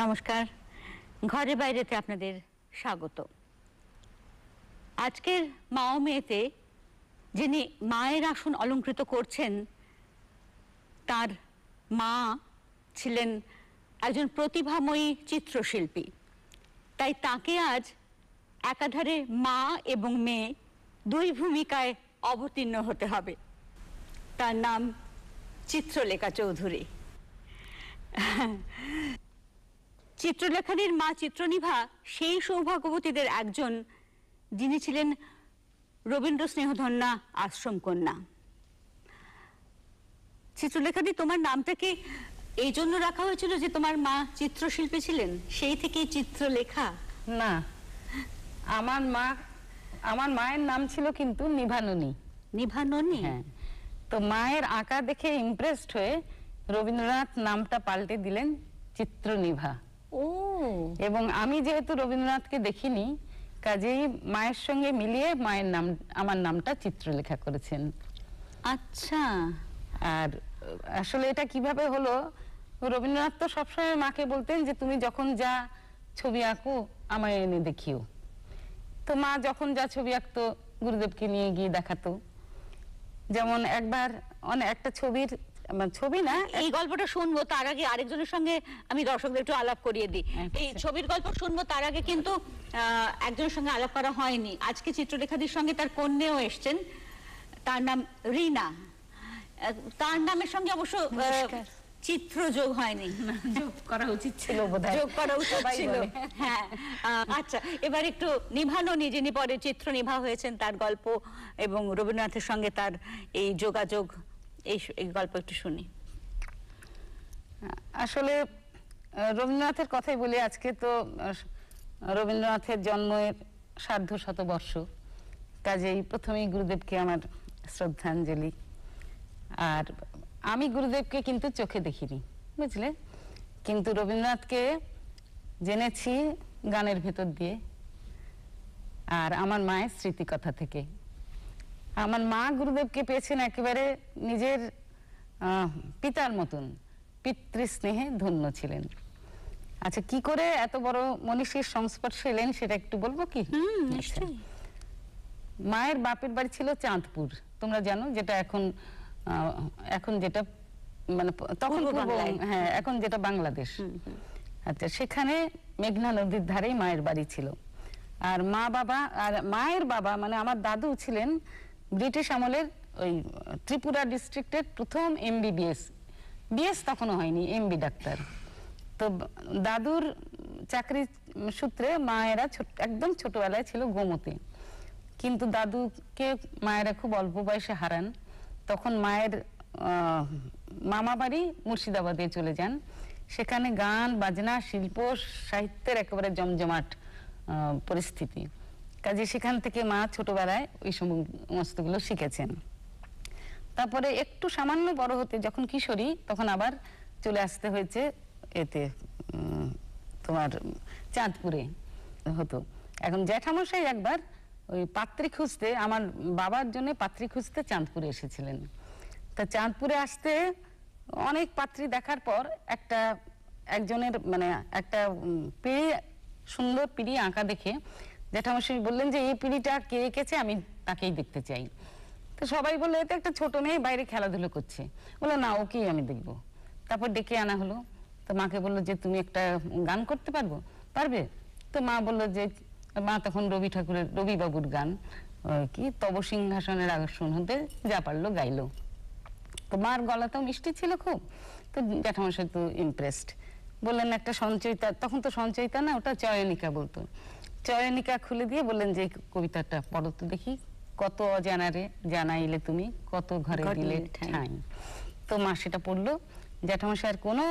নমস্কার। ঘরে বাইরেতে আপনাদের স্বাগত। আজকের মা ও মেয়েতে যিনি মায়ের আসন অলঙ্কৃত করছেন, তার মা ছিলেন একজন প্রতিভাময়ী চিত্রশিল্পী। তাই তাকে আজ একাধারে মা এবং মেয়ে দুই ভূমিকায় অবতীর্ণ হতে হবে। তার নাম চিত্রলেখা চৌধুরী। চিত্রলেখানির মা চিত্রনিভা সেই সৌভাগ্যবতীদের একজন যিনি ছিলেন রবীন্দ্র স্নেহধন্যা আশ্রম কন্যা। চিত্রলেখানি তোমার নামটাকে এই জন্য রাখা হয়েছিল যে তোমার মা চিত্রশিল্পী ছিলেন? সেই থেকেই চিত্রলেখা? না আমার মা আমার মায়ের নাম ছিল কিন্তু নিভাননী। নিভাননি? হ্যাঁ তো মায়ের আঁকা দেখে ইমপ্রেসড হয়ে রবীন্দ্রনাথ নামটা পাল্টে দিলেন চিত্রনিভা। এবং আমি যেহেতু রবীন্দ্রনাথকে দেখিনি কাজেই মায়ের সঙ্গে মিলিয়ে মায়ের নাম আমার নামটা চিত্রলেখা করেছেন। আচ্ছা। আর আসলে এটা কীভাবে হলো? রবীন্দ্রনাথ তো সবসময় মাকে বলতেন যে তুমি যখন যা ছবি আঁকো আমায় এনে দেখিও। তো মা যখন যা ছবি আঁকতো গুরুদেবকে নিয়ে গিয়ে দেখাতো। যেমন একবার অনেক একটা ছবির ছবি না এই গল্পটা শুনব তার আগে আরেকজনের সঙ্গে আমি দর্শকদের একটু আলাপ করিয়ে দিই। আচ্ছা। এই ছবির গল্প শুনব তার আগে কিন্তু একজনের সঙ্গে আলাপ করা হয়নি। আজকে চিত্রলেখাদির সঙ্গে তার কন্যাও এসছেন তার নাম রিনা। তার নামের সঙ্গে অবশ্য চিত্র যোগ হয়নি। যোগ করা উচিত ছিল যোগ করা উচিত ছিল। হ্যাঁ আচ্ছা এবার একটু নিভানো নিভাননি যিনি পরে চিত্র নিভা হয়েছেন তার গল্প এবং রবীন্দ্রনাথের সঙ্গে তার এই যোগাযোগ এই গল্প একটু শুনি। আসলে রবীন্দ্রনাথের কথাই বলি, আজকে তো রবীন্দ্রনাথের জন্মের সার্ধ শতবর্ষ। কাজেই প্রথমেই গুরুদেবকে আমার শ্রদ্ধাঞ্জলি। আর আমি গুরুদেবকে কিন্তু চোখে দেখিনি, বুঝলে? কিন্তু রবীন্দ্রনাথকে জেনেছি গানের ভেতর দিয়ে, আর আমার মায়ের স্মৃতিকথা থেকে। আমার মা গুরুদেবকে পেয়েছেন একেবারে নিজের পিতার মতন পিতৃস্নেহে ধন্য ছিলেন। আচ্ছা কি করে এত বড় মনীষীর সংস্পর্শে এলেন সেটা একটু বলব কি? আচ্ছা। মায়ের বাপের বাড়ি ছিল চাঁদপুর। তোমরা জানো যেটা এখন এখন যেটা মানে তখন। হ্যাঁ এখন যেটা বাংলাদেশ। আচ্ছা সেখানে মেঘনা নদীর ধারেই মায়ের বাড়ি ছিল। আর মা বাবা আর মায়ের বাবা মানে আমার দাদু ছিলেন ব্রিটিশ আমলের ওই, ত্রিপুরা ডিস্ট্রিক্টের প্রথম এমবিবিএস বিএস তখনও হয়নি এমবি ডাক্তার। তো দাদুর চাকরি সূত্রে মায়েরা একদম ছোটবেলায় ছিল গোমতে। কিন্তু দাদুকে মায়েরা খুব অল্প বয়সে হারান। তখন মায়ের মামা বাড়ি মুর্শিদাবাদে চলে যান। সেখানে গান, বাজনা, শিল্প, সাহিত্যের একেবারে জমজমাট পরিস্থিতি। কাজে সেখান থেকে মা ছোটবেলায় ওই সমস্তগুলো শিখেছেন। তারপরে একটু সামান্য বড় হতে যখন কিশোরী, তখন আবার চলে আসতে হয়েছে এতে তোমার চাঁদপুরে হতো। এখন জ্যাঠামশাই একবার ওই পাত্রী খুঁজতে, আমার বাবার জন্য পাত্রী খুঁজতে চাঁদপুরে এসেছিলেন। তা চাঁদপুরে আসতে অনেক পাত্রী দেখার পর একটা একজনের মানে একটা পিঁড়ি সুন্দর পিঁড়ি আঁকা দেখে জ্যাঠামশাই বললেন যে, এই পিঁড়িটা কে এঁকেছে? আমি তাকেই দেখতে চাই। তো সবাই বলল এতে একটা ছোট মেয়ে, বাইরে খেলাধুলো করছে। বলল, না, ওকেই আমি দেখব। তারপর ডেকে আনা হলো। তো মাকে বলল যে, তুমি একটা গান করতে পারব? পারবে। তো মা বলল যে, মা তখন রবি ঠাকুরের রবি বাবুর গান কি, তব সিংহাসনের আকর্ষণ হতে যা পারল গাইলো। তো মার গলাতেও মিষ্টি ছিল খুব। তো জ্যাঠামশাই তো ইমপ্রেসড বললেন, একটা সঞ্চয়িতা, তখন তো সঞ্চয়িতা না, ওটা চয়নিকা বলতো। চয়নিকা খুলে দিয়ে বললেন যে কবিতাটা পড়ো তো দেখি কত অজানারে জানাইলে তুমি কত ঘরে দিলে ঠাঁই। তো মা সেটা পড়ল। জ্যাঠামশাই আর কোনো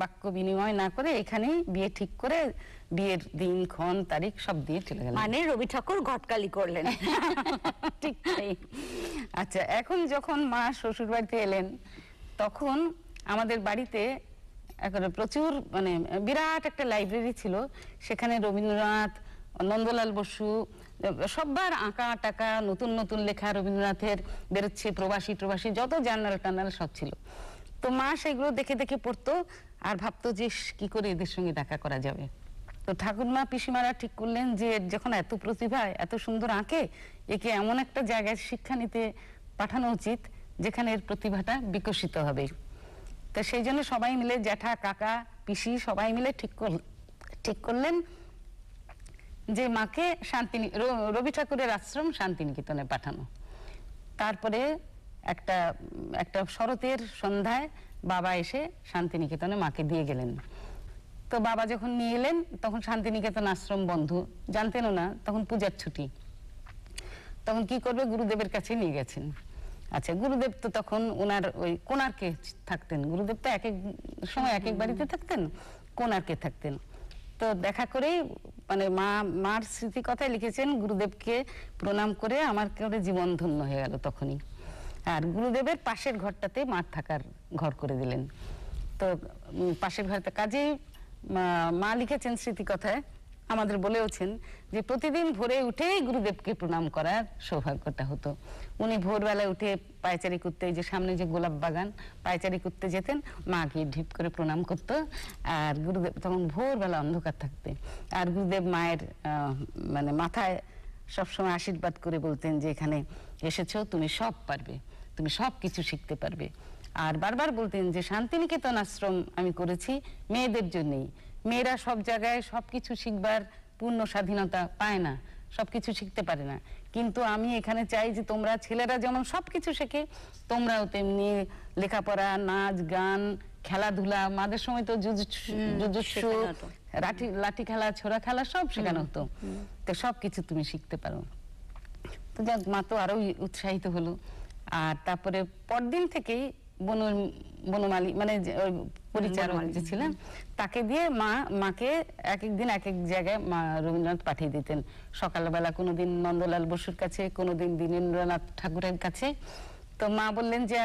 বাক্য বিনিময় না করে এখানেই বিয়ে ঠিক করে বিয়ের দিন ক্ষণ তারিখ সব দিয়ে চলে গেলেন। মানে রবি ঠাকুর ঘটকালি করলেন। ঠিক তাই। আচ্ছা এখন যখন মা শ্বশুর বাড়িতে এলেন তখন আমাদের বাড়িতে একেবারে প্রচুর মানে বিরাট একটা লাইব্রেরি ছিল। সেখানে রবীন্দ্রনাথ নন্দলাল বসু, সববার আঁকা টাকা, নতুন নতুন লেখা রবীন্দ্রনাথের বেরোচ্ছে প্রবাসী প্রবাসী, যত জার্নাল টার্নাল সব ছিল। তো মা সেগুলো দেখে দেখে পড়তো আর ভাবতো যে কি করে এদের সঙ্গে দেখা করা যাবে। তো ঠাকুরমা পিসিমারা ঠিক করলেন যে যখন এত প্রতিভা, এত সুন্দর আঁকে, একে এমন একটা জায়গায় শিক্ষা নিতে পাঠানো উচিত যেখানে এর প্রতিভাটা বিকশিত হবে। তো সেই জন্য সবাই মিলে জ্যাঠা, কাকা, পিসি সবাই মিলে ঠিক করল- ঠিক করলেন। যে মাকে শান্তিনি, র- রবি ঠাকুরের আশ্রম শান্তিনিকেতনে পাঠানো। তারপরে একটা একটা শরতের সন্ধ্যায় বাবা এসে শান্তিনিকেতনে মাকে দিয়ে গেলেন। তো বাবা যখন নিয়ে এলেন, তখন শান্তিনিকেতন আশ্রম বন্ধ। জানতেনও না, তখন পূজার ছুটি। তখন কি করবে? গুরুদেবের কাছে নিয়ে গেছেন। আচ্ছা গুরুদেব তো তখন ওনার ওই কোনারকে থাকতেন। গুরুদেব তো এক এক সময় এক এক বাড়িতে থাকতেন কোনারকে থাকতেন। তো দেখা করেই মানে মা, মার স্মৃতি কথায় লিখেছেন, গুরুদেবকে প্রণাম করে আমার করে জীবন ধন্য হয়ে গেল তখনই। আর গুরুদেবের পাশের ঘরটাতে মার থাকার ঘর করে দিলেন। তো পাশের ঘরটা, কাজেই মা- লিখেছেন স্মৃতি কথায় আমাদের বলেওছেন যে প্রতিদিন ভোরে উঠেই গুরুদেবকে প্রণাম করার সৌভাগ্যটা হতো। উনি ভোরবেলায় উঠে পায়চারি করতে যে সামনে যে গোলাপ বাগান, পায়চারি করতে যেতেন, মা গিয়ে ঢিপ করে প্রণাম করতো আর গুরুদেব তখন ভোরবেলা অন্ধকার থাকতে। আর গুরুদেব মায়ের মানে মাথায় সবসময় আশীর্বাদ করে বলতেন যে, এখানে এসেছ, তুমি সব পারবে, তুমি সব কিছু শিখতে পারবে। আর বারবার বলতেন যে, শান্তিনিকেতন আশ্রম আমি করেছি, মেয়েদের জন্যেই। মেয়েরা সব জায়গায় সবকিছু শিখবার পূর্ণ স্বাধীনতা পায় না সবকিছু শিখতে পারে না। কিন্তু আমি এখানে চাই যে তোমরা ছেলেরা যেমন সবকিছু শেখে তোমরাও তেমনি লেখাপড়া নাচ গান খেলাধুলা মাদের সময় তো জুজুৎসু। লাঠি লাঠি খেলা ছোড়া খেলা সব শেখানো হতো। তো সবকিছু তুমি শিখতে পারো। তো যাক মা তো আরও উৎসাহিত হলো। আর তারপরে পরদিন থেকেই বন বনমালী মানে পরিচারক যে ছিলেন তাকে দিয়ে মা, মাকে এক এক দিন এক এক জায়গায় মা রবীন্দ্রনাথ পাঠিয়ে দিতেন। সকালবেলা কোনোদিন নন্দলাল বসুর কাছে, কোনোদিন দীনেন্দ্রনাথ ঠাকুরের কাছে। তো মা বললেন যে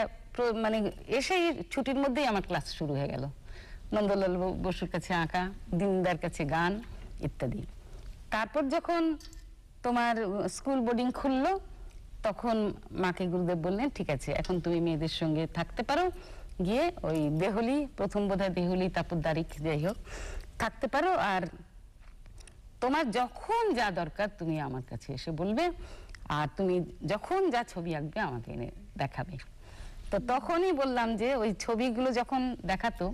মানে এসেই ছুটির মধ্যেই আমার ক্লাস শুরু হয়ে গেল। নন্দলাল বসুর কাছে আঁকা, দিনদার কাছে গান, ইত্যাদি। তারপর যখন তোমার স্কুল বোর্ডিং খুললো, তখন মাকে গুরুদেব বললেন, ঠিক আছে, এখন তুমি মেয়েদের সঙ্গে থাকতে পারো। গিয়ে ওই দেহলি প্রথম বোধহয় দেহলি তারপর দারিক যাই হোক থাকতে পারো। আর তোমার যখন যা দরকার তুমি আমার কাছে এসে বলবে আর তুমি যখন যা ছবি আঁকবে আমাকে এনে দেখাবে। তো তখনই বললাম যে ওই ছবিগুলো যখন দেখাতো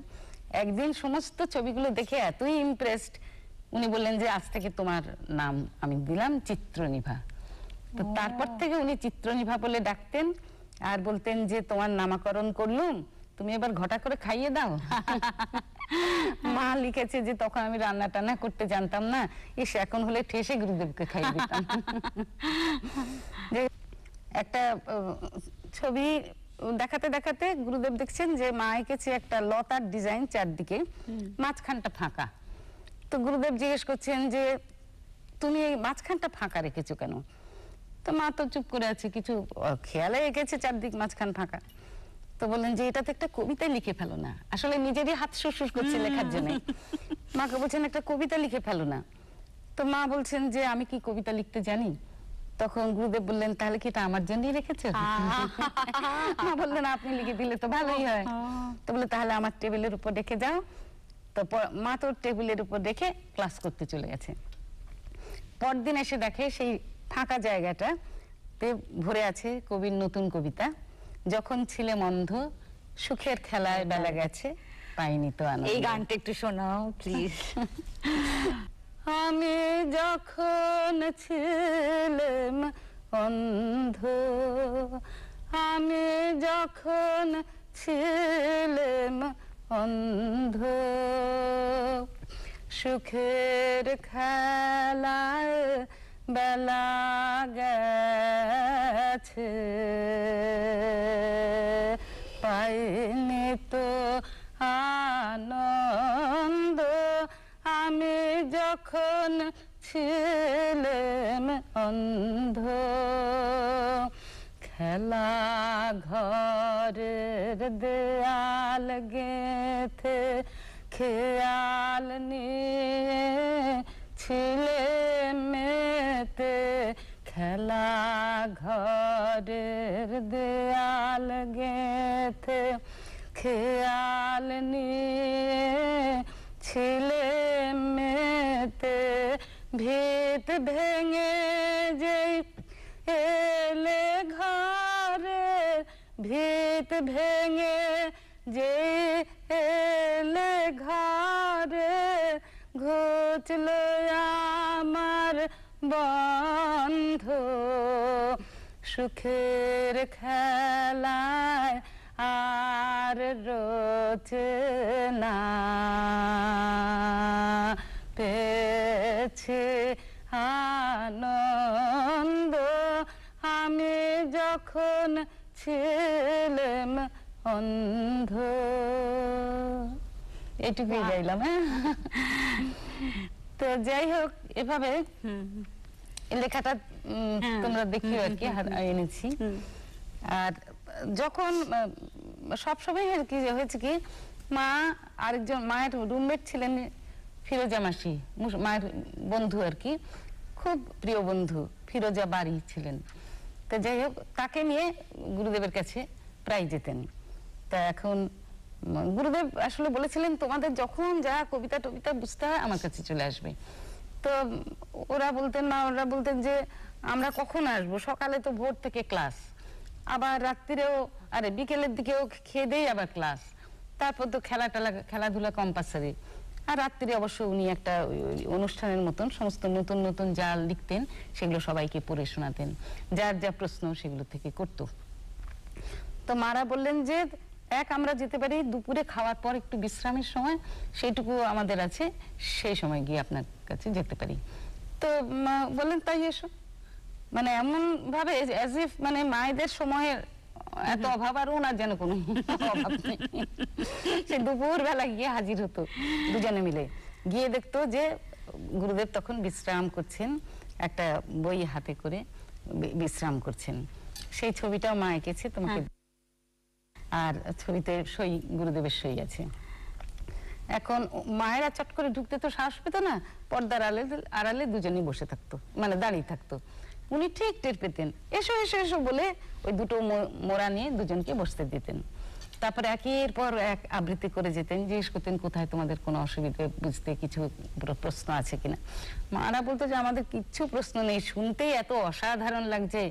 একদিন সমস্ত ছবিগুলো দেখে এতই ইমপ্রেসড উনি বললেন যে আজ থেকে তোমার নাম আমি দিলাম চিত্রনিভা। তো তারপর থেকে উনি চিত্রনিভা বলে ডাকতেন আর বলতেন যে তোমার নামাকরণ করলুম তুমি এবার ঘটা করে খাইয়ে দাও। মা লিখেছে যে তখন আমি রান্না টান্না করতে জানতাম না ইস এখন হলে ঠেসে গুরুদেবকে খাইয়ে দিতাম। একটা ছবি দেখাতে দেখাতে গুরুদেব দেখছেন যে মা এঁকেছে একটা লতার ডিজাইন চারদিকে মাঝখানটা ফাঁকা। তো গুরুদেব জিজ্ঞেস করছেন যে তুমি এই মাঝখানটা ফাঁকা রেখেছো কেন? তো মা তো চুপ করে আছে কিছু খেয়ালে এঁকেছে চারদিক মাঝখান ফাঁকা। তো বললেন যে এটাতে একটা কবিতা লিখে ফেলো না। আসলে নিজেরই হাত শুশুস করছে লেখার জন্য। মাকে বলছেন একটা কবিতা লিখে ফেলো না। তো মা বলছেন যে আমি কি কবিতা লিখতে জানি? তখন গুরুদেব বললেন তাহলে কি এটা আমার জন্যই রেখেছো? মা বললেন আপনি লিখে দিলে তো ভালোই হয়। তো বলে তাহলে আমার টেবিলের উপর রেখে যাও। তো মা তো টেবিলের উপর রেখে ক্লাস করতে চলে গেছে। পরদিন এসে দেখে সেই ফাঁকা জায়গাটা তে ভরে আছে কবির নতুন কবিতা। যখন ছিলে মন্ধ সুখের খেলায় বেলা গেছে পাইনি তো আনন্দ। এই গানটা একটু শোনাও প্লিজ আমি যখন ছিলাম অন্ধ আমি যখন ছিলাম অন্ধ সুখের খেলায় বেলা গেছে। পাইনি তো আনন্দ, আমি যখন ছিলাম অন্ধ, খেলা ঘরের দেয়াল গেথে, খেয়াল নিয়ে ছিলে মেতে খেলা ঘরের দেয়াল গেথে খেয়াল নিয়ে ছিলে মেতে, ভিত ভেঙে যেই এলে ঘরে, ভিত ভেঙে যে এলে ঘরে, ঘুচল আমার বন্ধ সুখের খেলায় আর রোচে না পেয়েছে আনন্দ। আমি যখন ছিলাম অন্ধ। এটুকুই গাইলাম হ্যাঁ? তো যাই হোক এভাবে লেখাটা। তোমরা দেখিও আর কি এনেছি। আর যখন সব সময় আর কি হয়েছে কি মা আরেকজন মায়ের রুমমেট ছিলেন ফিরোজা মাসি মায়ের বন্ধু আর কি খুব প্রিয় বন্ধু ফিরোজা বাড়ি ছিলেন। তো যাই হোক তাকে নিয়ে গুরুদেবের কাছে প্রায় যেতেন। তা এখন গুরুদেব আসলে বলেছিলেন তোমাদের যখন যা কবিতা টবিতা বুঝতে হয় আমার কাছে চলে আসবে। তো ওরা বলতেন মা ওরা বলতেন যে আমরা কখন আসব? সকালে তো ভোর থেকে ক্লাস। আবার রাত্রিরেও, আরে বিকেলের দিকেও খেয়ে আবার ক্লাস। তারপর তো খেলা টেলা খেলাধুলা কম্পালসারি আর রাত্রি অবশ্য উনি একটা অনুষ্ঠানের মতন, সমস্ত নতুন নতুন যা লিখতেন, সেগুলো সবাইকে পড়ে শোনাতেন। যার যা প্রশ্ন, সেগুলো থেকে করতো। তো মারা বললেন যে, এক, আমরা যেতে পারি, দুপুরে খাওয়ার পর একটু বিশ্রামের সময় সেইটুকু আমাদের আছে, সেই সময় গিয়ে আপনার কাছে যেতে পারি। তো বললেন, তাই এসো। মানে এমন ভাবে অ্যাজ ইফ মানে মায়েদের সময়ের এত অভাব আর ওনার যেন কোনো অভাব নেই। সে দুপুর বেলা গিয়ে হাজির হতো দুজনে মিলে। গিয়ে দেখতো যে গুরুদেব তখন বিশ্রাম করছেন একটা বই হাতে করে বিশ্রাম করছেন। সেই ছবিটাও মা এঁকেছে তোমাকে আর ছবিতে সই গুরুদেবের সই আছে। এখন মায়েরা চট করে ঢুকতে তো সাহস পেত না পর্দার আড়ালে আড়ালে দুজনেই বসে থাকতো মানে দাঁড়িয়ে থাকতো। উনি ঠিক টের পেতেন। এসো এসো এসো বলে ওই দুটো মোড়া নিয়ে দুজনকে বসতে দিতেন। তারপরে একের পর এক আবৃত্তি করে যেতেন, জিজ্ঞেস করতেন, কোথায় তোমাদের কোনো অসুবিধে? বুঝতে কিছু প্রশ্ন আছে কিনা? মারা বলতো যে, আমাদের কিচ্ছু প্রশ্ন নেই। শুনতেই এত অসাধারণ লাগছে।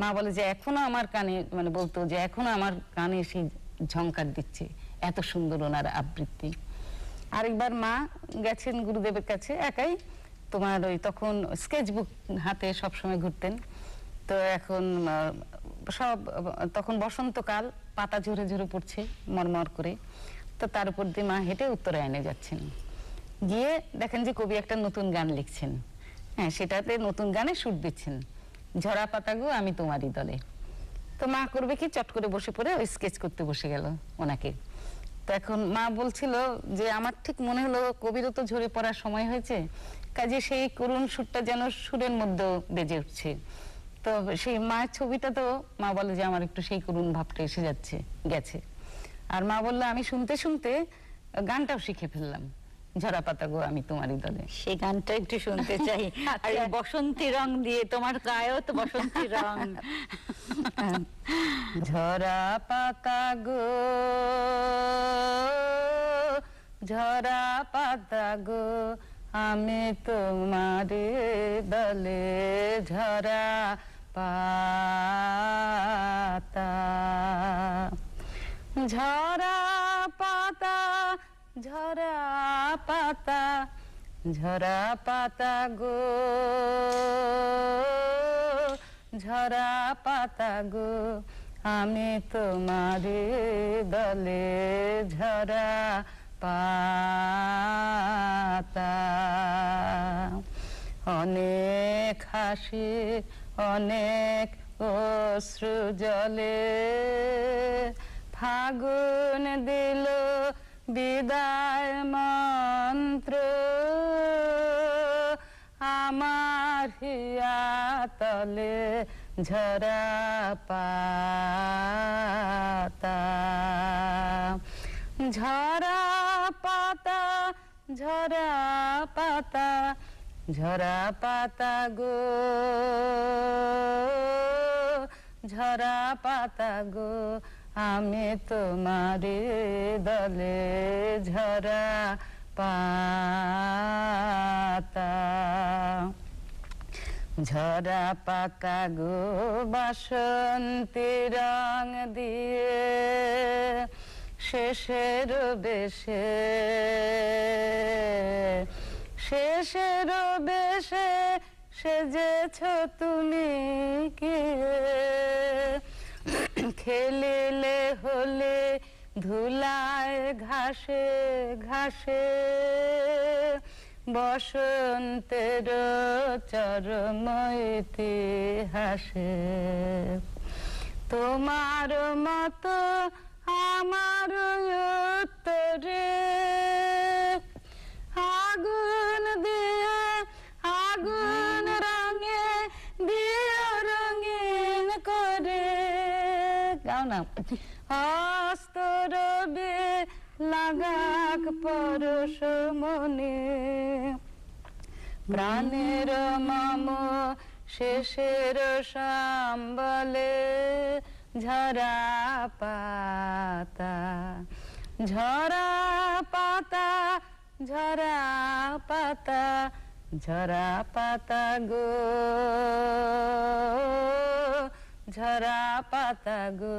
মা বলে যে, এখনও আমার কানে মানে বলতো যে, এখনও আমার কানে সেই ঝংকার দিচ্ছে, এত সুন্দর ওনার আবৃত্তি। আরেকবার মা গেছেন গুরুদেবের কাছে, একাই তোমার ওই তখন স্কেচ বুক হাতে সব সময় ঘুরতেন। তো এখন সব, তখন বসন্তকাল, পাতা ঝরে ঝরে পড়ছে মরমর করে। তো তার উপর দিয়ে মা হেঁটে উত্তরায়ণে যাচ্ছেন। গিয়ে দেখেন যে কবি একটা নতুন গান লিখছেন। হ্যাঁ সেটাতে নতুন গানে সুর দিচ্ছেন। ঝরা পাতা গো, আমি তোমারই দলে। তো মা করবে কি? চট করে বসে পড়ে ওই স্কেচ করতে বসে গেল ওনাকে। এখন মা বলছিল যে, আমার ঠিক মনে হলো কবিরও তো ঝরে পড়ার সময় হয়েছে, কাজে সেই করুণ সুরটা যেন সুরের মধ্যেও বেজে উঠছে। তো সেই মায়ের ছবিটা তো মা বলে যে, আমার একটু সেই করুণ ভাবটা এসে যাচ্ছে, গেছে। আর মা বলল, আমি শুনতে শুনতে গানটাও শিখে ফেললাম। ঝরা পাতা গো আমি তোমারই দলে। সেই গানটা একটু শুনতে চাই। আর এই বসন্তী রং দিয়ে তোমার গায়েও তো বসন্তী রং। ঝরা পাতা গো ঝরা পাতা গো আমি তোমার দলে ঝরা পাতা ঝরা পাতা ঝরা পাতা ঝরা পাতা গো, ঝরা পাতা গো, আমি তোমার দলে ঝরা পাতা। অনেক হাসি, অনেক অশ্রু জলে ফাগুন দিল বিদায় মন্ত্র, আমার হিয়া তলে ঝরা পাতা। ঝরা পাতা ঝরা পাতা ঝরা পাতা গো। ঝরা পাতা গো আমি তোমার দলে ঝরা পাতা। ঝরা পাকা গো বাসন্তী রং দিয়ে শেষের বেশে শেষের বেশে সেজেছ তুমি কি? খেলিলে হলে ধুলায় ঘাসে ঘাসে বসন্তের চরম ইতিহাসে। তোমার মতো আমার উত্তরে না অস্তরবে লাগাক পরশ মনে। প্রাণের মাম শেষের সাম্বলে ঝরা পাতা। ঝরা পাতা ঝরা পাতা ঝরা পাতা গো। ঝরা পাতা গো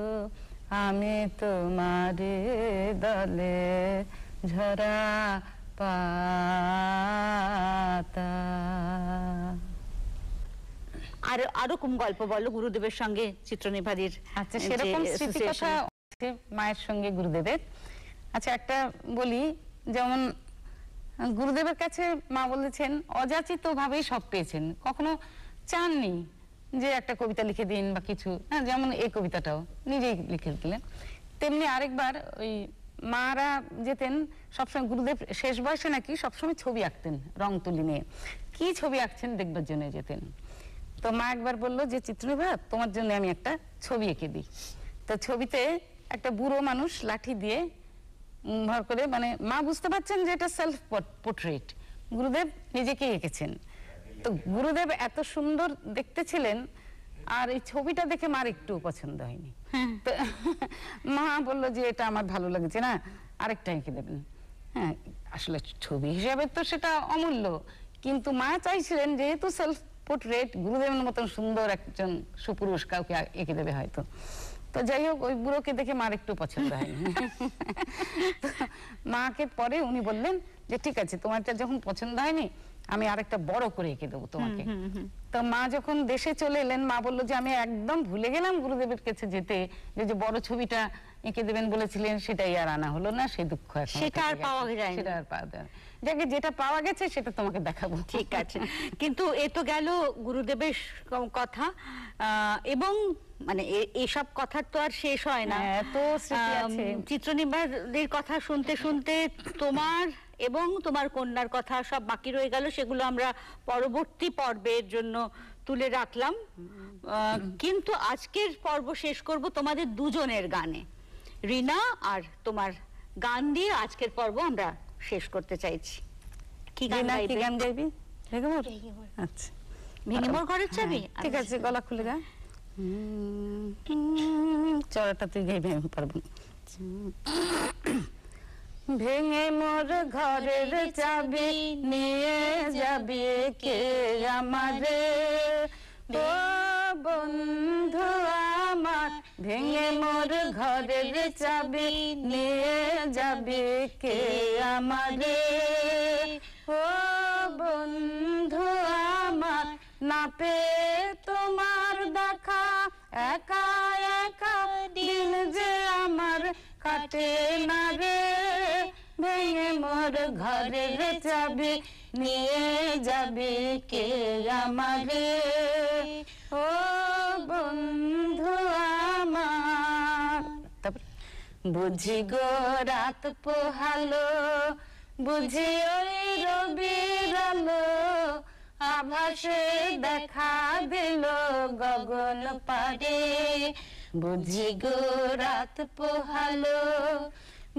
আমি তোমার দলে ঝরা পাতা। আর আরও কোন গল্প বলো গুরুদেবের সঙ্গে চিত্রনিভারির আচ্ছা সেরকম। স্মৃতিকথা মায়ের সঙ্গে গুরুদেবের। আচ্ছা একটা বলি যেমন গুরুদেবের কাছে মা বলেছেন অযাচিত ভাবেই সব পেয়েছেন কখনো চাননি। যে একটা কবিতা লিখে দিন বা কিছু। হ্যাঁ যেমন এই কবিতাটাও নিজেই লিখে দিলেন। তেমনি আরেকবার ওই মারা যেতেন, সবসময় গুরুদেব, শেষ বয়সে নাকি সবসময় ছবি আঁকতেন রং তুলি নিয়ে। কি ছবি আঁকছেন দেখবার জন্য যেতেন? তো মা একবার বলল যে চিত্রনিভা তোমার জন্য আমি একটা ছবি এঁকে দিই। তো ছবিতে একটা বুড়ো মানুষ লাঠি দিয়ে ভর করে মানে মা বুঝতে পারছেন যে এটা সেলফ পোর্ট্রেট গুরুদেব নিজেকেই এঁকেছেন। তো গুরুদেব এত সুন্দর দেখতে ছিলেন আর এই ছবিটা দেখে মার একটু পছন্দ হয়নি। তো মা বলল যে এটা আমার ভালো লাগছে না আরেকটা এঁকে দেবেন। হ্যাঁ আসলে ছবি হিসাবে তো সেটা অমূল্য কিন্তু মা চাইছিলেন যেহেতু সেলফ পোর্ট্রেট গুরুদেবের মতন সুন্দর একজন সুপুরুষ কাউকে এঁকে দেবে হয়তো। তো যাই হোক ওই বুড়োকে দেখে মার একটু পছন্দ হয়নি মাকে পরে উনি বললেন যে ঠিক আছে তোমারটা যখন পছন্দ হয়নি আমি আরেকটা বড় করে এঁকে দেবো তোমাকে। তো মা যখন দেশে চলে এলেন মা বলল যে আমি একদম ভুলে গেলাম গুরুদেবের কাছে যেতে যে যে বড় ছবিটা এঁকে দেবেন বলেছিলেন সেটাই আর আনা হলো না সেই দুঃখ এখন সেটা আর পাওয়া যায় সেটা আর পাওয়া যায় যাকে যেটা পাওয়া গেছে সেটা তোমাকে দেখাবো। ঠিক আছে। কিন্তু এ তো গেল গুরুদেবের কথা এবং মানে এসব কথার তো আর শেষ হয় না। হ্যাঁ, এত স্মৃতি আছে। কথা শুনতে শুনতে তোমার এবং তোমার কন্যার কথা সব বাকি রয়ে গেল সেগুলো আমরা পরবর্তী পর্বের জন্য তুলে রাখলাম। আহ, কিন্তু আজকের পর্ব শেষ করব তোমাদের দুজনের গানে। রিনা আর তোমার গান দিয়ে আজকের পর্ব আমরা শেষ করতে চাইছি। কি গান গাইবে? গান গাইবি? ভেঙে মোর আচ্ছা। ঘরের চাবি হ্যাঁ, ঠিক আছে গলা খুলে গা চড়াটা তুই গাইবি আমি পারব ভেঙে মোর ঘরের চাবি নিয়ে যাবি কে আমারে? বন্ধু আমার, ভেঙে মোর ঘরের চাবি নিয়ে যাবি কে আমারে? ও বন্ধু আমার, না পেয়ে তোমার দেখা, একা একা দিন যে আমার কাটে না রে। ভেঙে মোর ঘরের চাবি নিয়ে যাবে কে আমারে? ও বন্ধু আমার। বুঝি গো রাত পোহালো, বুঝি ওই আলো, আভাসে দেখা দিল গগন পারে বুঝি গো রাত পোহালো,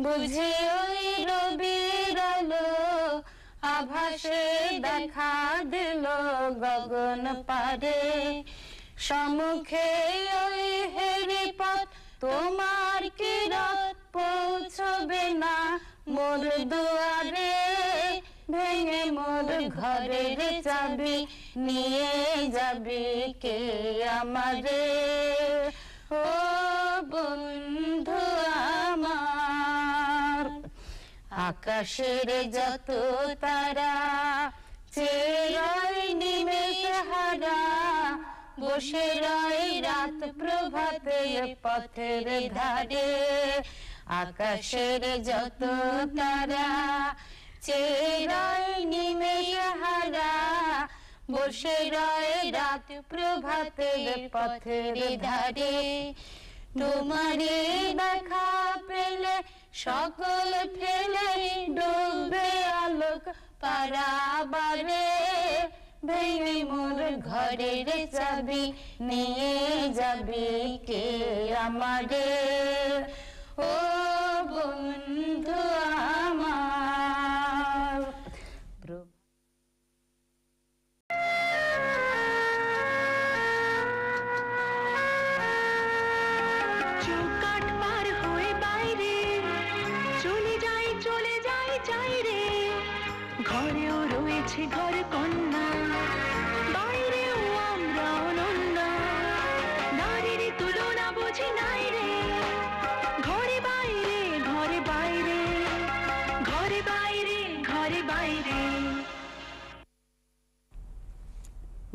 বুঝি ওই রবির আলো আভাসে দেখা দিল গগন পারে। সম্মুখে ওই হেরি পথ তোমার কি রাত পৌঁছবে না। মোর দুয়ারে ভেঙে মোর ঘরের চাবি নিয়ে যাবি কে আমারে? ও আকাশের যত তারা চেরাই নিমেষ হারা, বসে রয় রাত প্রভাতে পথের ধারে। আকাশের যত তারা চেরাই নিমেষ হারা, বসে রয় রাত প্রভাতের পথের ধারে। তোমারে দেখা পেলে সকল ফেলে ডুবে আলোক পারাবারে ভেঙে মোর ঘরের চাবি নিয়ে যাবি কে আমাদের ও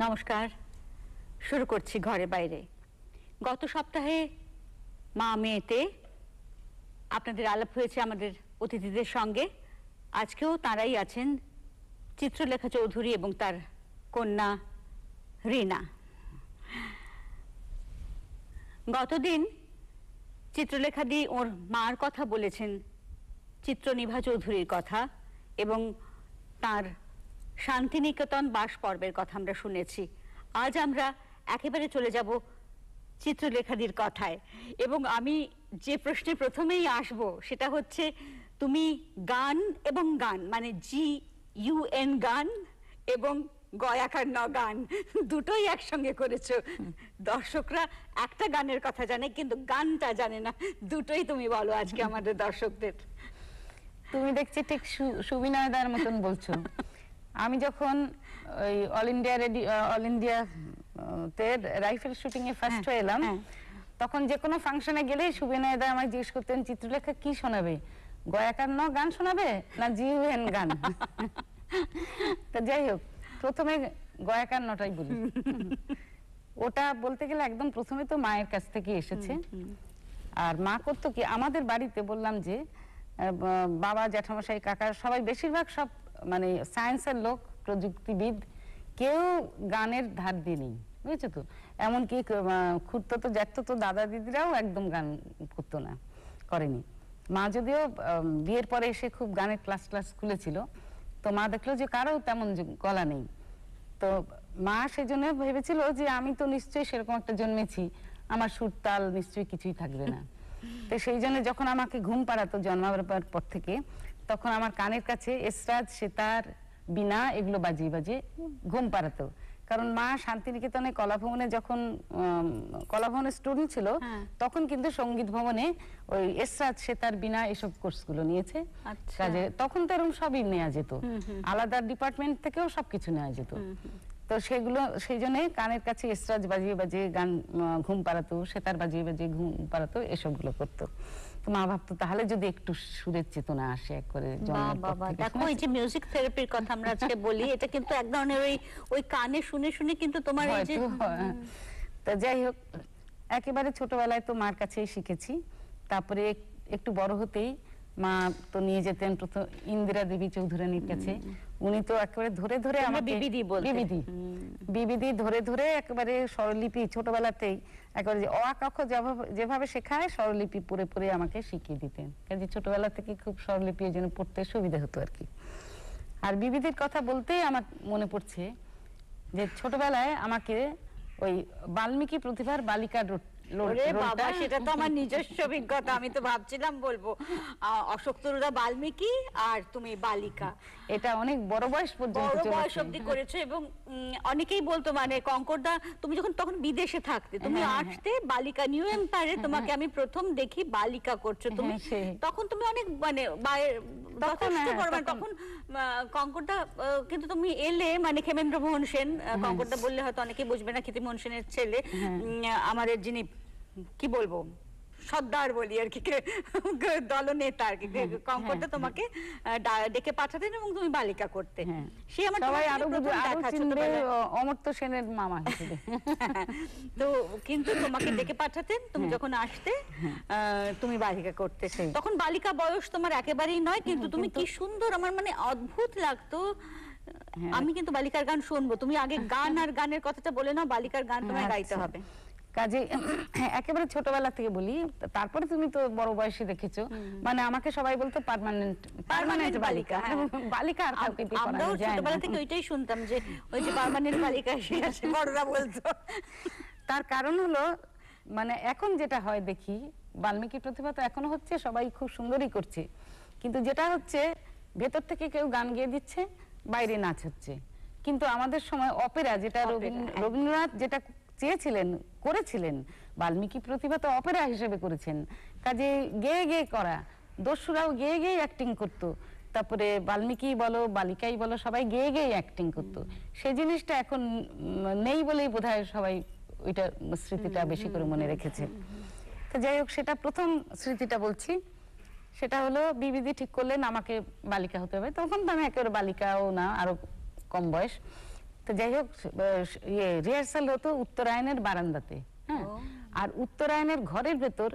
নমস্কার। শুরু করছি ঘরে বাইরে। গত সপ্তাহে মা মেয়েতে আপনাদের আলাপ হয়েছে আমাদের অতিথিদের সঙ্গে। আজকেও তারাই আছেন চিত্রলেখা চৌধুরী এবং তার কন্যা রিনা। গতদিন চিত্রলেখা দি ওর মার কথা বলেছেন চিত্রনিভা চৌধুরীর কথা এবং তার শান্তিনিকেতন বাস পর্বের কথা আমরা শুনেছি। আজ আমরা একেবারে চলে যাব চিত্রলেখাদির কথায়। এবং আমি যে প্রশ্নে প্রথমেই আসব সেটা হচ্ছে তুমি গান এবং গান মানে জি ইউএন গান এবং গয়াকার ন গান দুটোই একসঙ্গে করেছ। দর্শকরা একটা গানের কথা জানে কিন্তু গানটা জানে না। দুটোই তুমি বলো আজকে আমাদের দর্শকদের। তুমি দেখছি ঠিক সু- সুবিনয়দার মতন বলছো। আমি যখন ওই all India ready all India তে রাইফেল শুটিং এ ফার্স্ট হয়ে এলাম। তখন যে কোনো ফাংশনে গেলে সুবিনয়দা আমায় জিজ্ঞেস করতেন চিত্রলেখা কি শোনাবে? গয়াকার ন গান শোনাবে না জিউএন গান? তা যাই হোক প্রথমে গয়াকার নটাই বলি। ওটা বলতে গেলে একদম প্রথমে তো মায়ের কাছ থেকে এসেছে। আর মা করতো কি আমাদের বাড়িতে বললাম যে বাবা জ্যাঠামশাই কাকা সবাই বেশিরভাগ সব মানে সায়েন্সের লোক, প্রযুক্তিবিদ, কেউ গানের ধার দিয়ে নেই বুঝেছ তো? এমনকি খুঁড়তো তো, জ্যাঠতো তো, দাদা দিদিরাও একদম গান করতো না, করেনি। মা যদিও বিয়ের পরে এসে খুব গানের ক্লাস ক্লাস খুলেছিল, তো মা দেখল যে কারও তেমন গলা নেই। তো মা সেজন্য ভেবেছিল যে আমি তো নিশ্চয়ই সেরকম একটা জন্মেছি, আমার সুর তাল নিশ্চয়ই কিছুই থাকবে না। তো সেই জন্য যখন আমাকে ঘুম পাড়াতো জন্মাবার পর থেকে তখন আমার কানের কাছে এসরাজ সেতার বিনা এগুলো বাজিয়ে বাজিয়ে ঘুম পাড়াতো। কারণ মা শান্তিনিকেতনে কলাভবনে যখন কলাভবনে স্টুডেন্ট ছিল হ্যাঁ। তখন কিন্তু সংগীত ভবনে ওই এসরাজ সেতার বিনা এসব কোর্সগুলো নিয়েছে। আচ্ছা। কাজে তখন তো এরকম সবই নেওয়া যেত। আলাদা ডিপার্টমেন্ট থেকেও সবকিছু নেওয়া যেত। তো সেগুলো সেই জন্য কানের কাছে এসরাজ বাজিয়ে বাজিয়ে গান ঘুম পাড়াতো সেতার বাজিয়ে বাজিয়ে ঘুম পাড়াতো এসবগুলো করতো তো মা ভাবতো তাহলে যদি একটু সুরের চেতনা আসে এক করে। দেখো এই যে মিউজিক থেরাপির কথা আমরা আজকে বলি এটা কিন্তু এক ধরনের ওই ওই কানে শুনে শুনে কিন্তু তোমার এই যে হ্যাঁ। যাই হোক একেবারে ছোটবেলায় তো মার কাছেই শিখেছি তারপরে একটু বড় হতেই মা তো নিয়ে যেতেন প্রথম ইন্দিরা দেবী চৌধুরানীর কাছে। উনি তো একেবারে ধরে ধরে আমাকে বিবিদি বলতে। বিবিদি বিবিদি ধরে ধরে একেবারে স্বরলিপি ছোটবেলাতেই একেবারে যে অ আ ক খ যেভাবে- শেখায় স্বরলিপি পড়ে পড়ে আমাকে শিখিয়ে দিতেন। কাজে ছোটবেলা থেকে খুব স্বরলিপি এই জন্য পড়তে সুবিধা হতো আর কি। আর বিবিধির কথা বলতেই আমার মনে পড়ছে যে ছোটবেলায় আমাকে ওই বাল্মীকি প্রতিভার বালিকা ওরে বাবা সেটা তো আমার নিজস্ব অভিজ্ঞতা আমি তো ভাবছিলাম বলব। আহ, বাল্মীকি আর তুমি বালিকা। এটা অনেক বড় বয়স পর্যন্ত বড় বয়স অব্দি করেছ এবং অনেকেই বলতো মানে কঙ্করদা তুমি যখন তখন বিদেশে থাকতে তুমি হ্যাঁ, আসতে বালিকা নিউ এম্পায়ারে তোমাকে আমি প্রথম দেখি বালিকা করছ। তুমি হ্যাঁ, তখন তুমি অনেক মানে তখন, হ্যাঁ, কঙ্করদা কিন্তু তুমি এলে মানে ক্ষেমেন্দ্র মোহন সেন কঙ্করদা বললে হয়তো অনেকেই বুঝবে না কীর্তি মোহন সেনের ছেলে হ্যাঁ। আমাদের যিনি কি বলব সর্দার বলি আর কি দলনেতা আর কি কঙ্করদা হ্যাঁ, তোমাকে ডেকে পাঠাতেন এবং তুমি বালিকা করতে হ্যাঁ। সে আমার সবাই আরও প্রথম বুঝবে আরও দেখা চিনবে ছোটবেলায়। অ- অমর্ত্য সেনের মামা তো কিন্তু তোমাকে ডেকে পাঠাতেন তুমি হ্যাঁ। যখন আসতে আহ, তুমি বালিকা করতে তখন বালিকা বয়স তোমার একেবারেই নয় কিন্তু তুমি কি সুন্দর আমার মানে অদ্ভুত লাগতো হ্যাঁ। আমি কিন্তু বালিকার গান শুনব তুমি আগে গান আর গানের কথাটা বলে নাও বালিকার গান তোমায় গাইতে আচ্ছা। হবে কাজে একেবারে ছোটবেলা থেকে বলি তারপরে তুমি তো বড় বয়সে দেখেছ মানে আমাকে সবাই বলতো পার্মানেন্ট পার্মানেন্ট বালিকা হ্যাঁ। বালিকা আর কাউকে আমরাও ছোটবেলা থেকে ওইটাই শুনতাম যে ওই যে পার্মানেন্ট বালিকা এসে আসে বড়রা বলতো। তার কারণ হলো মানে এখন যেটা হয় দেখি বাল্মীকি প্রতিভা তো এখনও হচ্ছে সবাই খুব সুন্দরই করছে। কিন্তু যেটা হচ্ছে ভেতর থেকে কেউ গান গেয়ে দিচ্ছে বাইরে নাচ হচ্ছে। কিন্তু আমাদের সময় অপেরা যেটা একদম। রবীন্দ্রনাথ যেটা চেয়েছিলেন করেছিলেন। বাল্মীকি প্রতিভা তো অপেরা হিসেবে করেছেন। কাজে গেয়ে গেয়ে করা দস্যুরাও গেয়ে গেয়ে অ্যাক্টিং করতো। তারপরে বাল্মীকি বলো বালিকাই বলো সবাই গেয়ে গেয়ে অ্যাক্টিং করতো। সেই জিনিসটা এখন নেই বলেই বোধহয় সবাই ওইটা স্মৃতিটা বেশি করে মনে রেখেছে। তো যাই হোক সেটা প্রথম স্মৃতিটা বলছি। সেটা হলো বিবিধি ঠিক করলেন আমাকে বালিকা হতে হবে। তখন তো আমি একেবারে বালিকাও না আরও কম বয়স। তো যাই হোক ইয়ে রিহার্সাল হতো উত্তরায়ণের বারান্দাতে হ্যাঁ? আর উত্তরায়ণের ঘরের ভেতর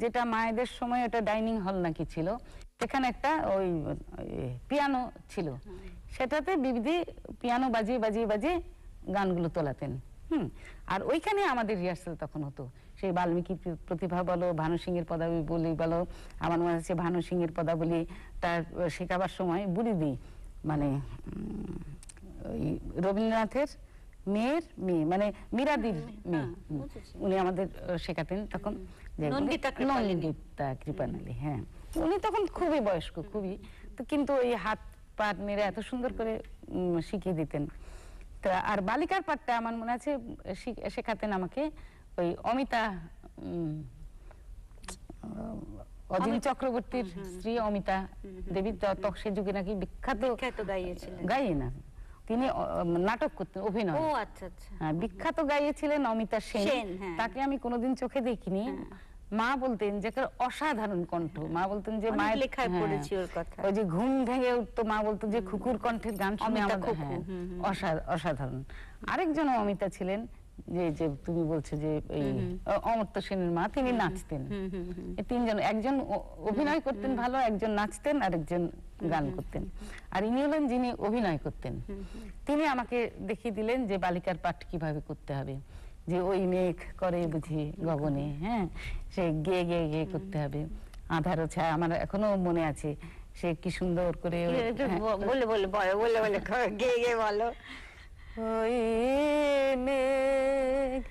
যেটা মায়েদের সময় ওটা ডাইনিং হল নাকি ছিল সেখানে একটা ওই পিয়ানো ছিল। সেটাতে বিবিধি পিয়ানো বাজিয়ে বাজিয়ে বাজিয়ে গানগুলো তোলাতেন হুম? আর ওইখানে আমাদের রিহার্সাল তখন হতো। সেই বাল্মীকি প্রতিভা বলো ভানু সিংহের পদাবলী বলি বলো আমার মনে আছে ভানু সিংহের পদাবলী তার শেখাবার সময় বুড়ি দিই মানে রবীন্দ্রনাথের মেয়ের মেয়ে মানে মীরাদির মেয়ে। হ্যাঁ, হুম। বুঝেছি। উনি আমাদের শেখাতেন তখন নন্দিতা কৃপানালী। হ্যাঁ। উনি তখন খুবই বয়স্ক খুবই। তো কিন্তু ওই হাত পা মেরে এত সুন্দর করে শিখিয়ে দিতেন। তা আর বালিকার পাঠটা আমার মনে আছে শেখাতেন আমাকে ওই অমিতা অজিন চক্রবর্তীর স্ত্রী অমিতা দেবী সে যুগে নাকি বিখ্যাত বিখ্যাত গাইয়েছিলেন। গাইয়ে না। তিনি নাটক করতেন অভিনয়। ও আচ্ছা আচ্ছা। হ্যাঁ, বিখ্যাত গাইয়েছিলেন অমিতা সেন। হ্যাঁ। তাকে আমি কোনোদিন চোখে দেখিনি। মা বলতেন যে অসাধারণ কণ্ঠ। মা বলতেন যে মায়ের লেখায় হ্যাঁ, পড়েছি ওর কথা। ওই যে ঘুম ভেঙে উঠতো মা বলতো যে খুকুর কণ্ঠের গান শুনে আমার হ্যাঁ, অসাধারণ। আরেকজন অমিতা ছিলেন যে যে তুমি বলছো যে এই অমর্ত্য সেনের মা তিনি নাচতেন। তিনজন একজন অভিনয় করতেন ভালো একজন নাচতেন আর একজন গান করতেন। আর ইনি হলেন যিনি অভিনয় করতেন তিনি আমাকে দেখিয়ে দিলেন যে বালিকার পাঠ কীভাবে করতে হবে। যে ওই মেঘ করে বুঝি গগনে হ্যাঁ? সে গেয়ে গেয়ে গেয়ে করতে হবে। আধারো ছায়া আমার এখনও মনে আছে। সে কি সুন্দর করে হ্যাঁ, বলে বলে বলে বলে গে গে বলো। ওই মেঘ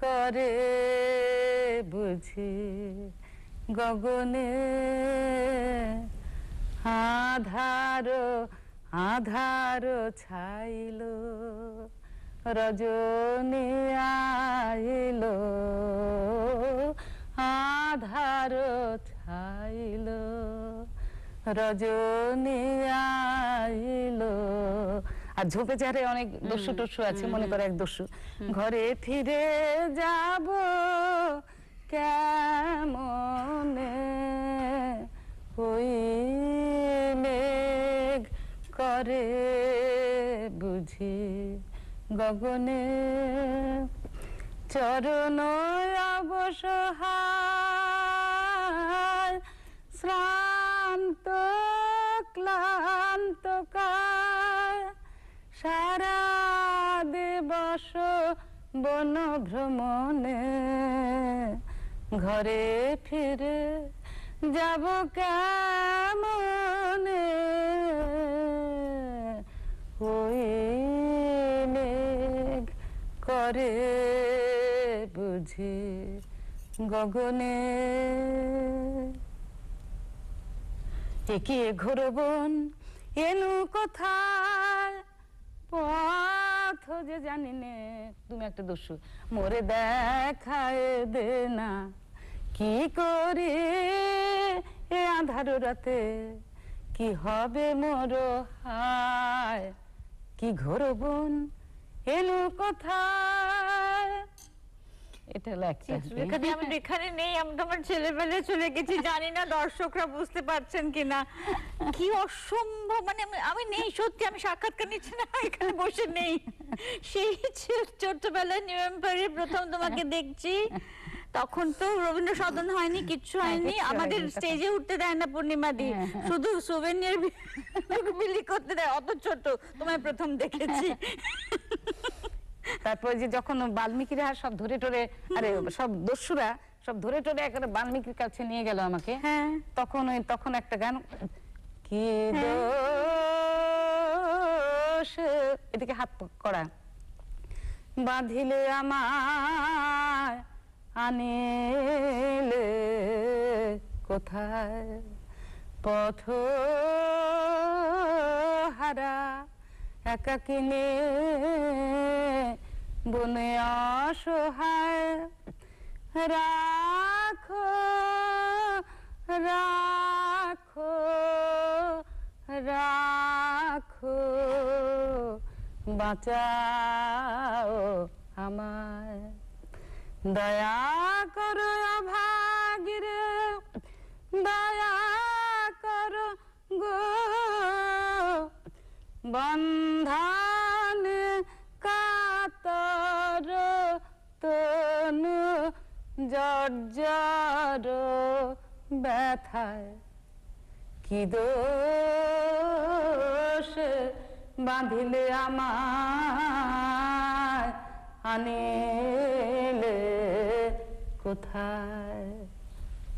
করে বুঝি গগনে। আধার আধার ছাইল রজনী আইল। আধার ছাইল রজনী আইল। আর ঝোপে ঝাড়ে অনেক দস্যু টস্যু আছে মনে করে এক দস্যু। ঘরে ফিরে যাব কেমনে? ওই মেঘ করে বুঝি গগনে। চরণ অবসহায় শ্রান্ত ক্লান্ত কায় সারা দিবস বন ভ্রমণে ঘরে ফিরে যাব কেমনে? ওই করে বুঝি গগনে। একে ঘোরবন, এনু কোথায়? পথ যে জানি নে। তুমি একটা দস্যু। মোরে দেখায় দে না। কি করি এ আধার রাতে? কি হবে মোর হায়? কি ঘোরবন? এলো কোথায়? এটা এখানে নেই আমার চলে গেছি জানি না দর্শকরা বুঝতে পারছেন কিনা। কি অসম্ভব মানে আমি- নেই সত্যি আমি সাক্ষাৎকার নিচ্ছি না এখানে বসে নেই। সেই ছোট্টবেলায় নিউ এম্পায়ারে প্রথম তোমাকে দেখছি তখন তো রবীন্দ্র সদন হয়নি কিচ্ছু হ্যাঁ, হয়নি আমাদের স্টেজে উঠতে দেয় না পূর্ণিমা দি হ্যাঁ, হ্যাঁ। শুধু সুভেনিয়ার বিলি করতে দেয় অত ছোট তোমায় প্রথম দেখেছি। তারপর যে যখন বাল্মীকিরা সব ধরে টরে আরে সব দস্যুরা সব ধরে টরে একেবারে বাল্মীকির কাছে নিয়ে গেল আমাকে। হ্যাঁ। তখন ওই তখন একটা গান কি দোষ? এদিকে হাত করা। বাঁধিলে আমার আনিলে কোথায়? পথ হারা একাকিনে বনে অসহায় রাখো রাখো রাখো। বাঁচাও আমায়। দয়া করো অভাগিরে দয়া করো গো। বন্ধন জর্জর ব্যথায় কি দোষ বাঁধিলে আমায়? আনিলে কোথায়?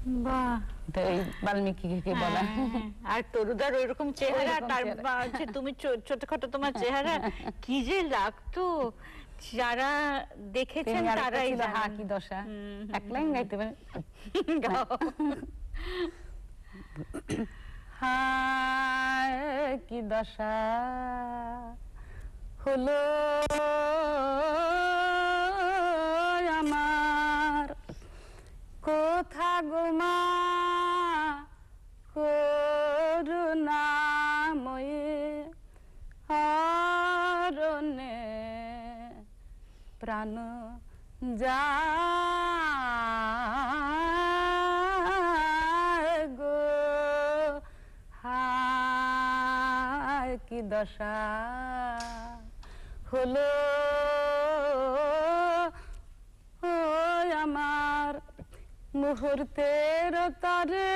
বাহ। এই বাল্মীকিকে বলা। হ্যাঁ, আর তরুদার ওইরকম চেহারা তার। বা- তুমি ছোটখাটো তোমার চেহারা কি যে লাগতো। যারা দেখেছেন তারাই হা। কি দশা এক লাইন গাইতে পারে। হায় কি দশা হলো আমার কোথা গোমা করুণাময়ে প্রাণ যায় গো। হায় কি দশা হলো। ও আমার মুহূর্তের তরে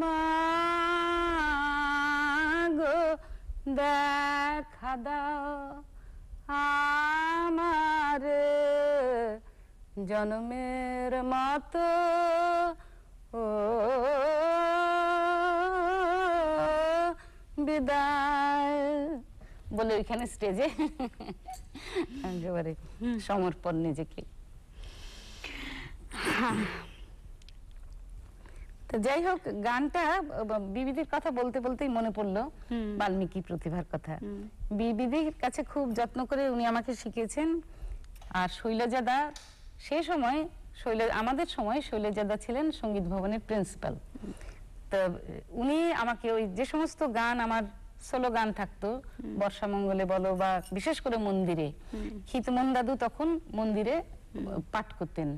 মাগো দেখা দাও। আমারে জন্মের মতো। ও বিদায়। বলে ওইখানে স্টেজে একেবারে সমর্পণ নিজেকে। তো যাই হোক গানটা বিবিধির কথা বলতে বলতেই মনে পড়ল বাল্মীকি প্রতিভার কথা। বিবিধির কাছে খুব যত্ন করে উনি আমাকে শিখিয়েছেন। আর শৈলজাদা সেই সময় শৈল আমাদের সময় শৈলজাদা ছিলেন সংগীত ভবনের প্রিন্সিপাল। তো উনি আমাকে ওই যে সমস্ত গান আমার সোলো গান থাকতো বর্ষা মঙ্গলে বলো বা বিশেষ করে মন্দিরে। হিতমন দাদু তখন মন্দিরে পাঠ করতেন।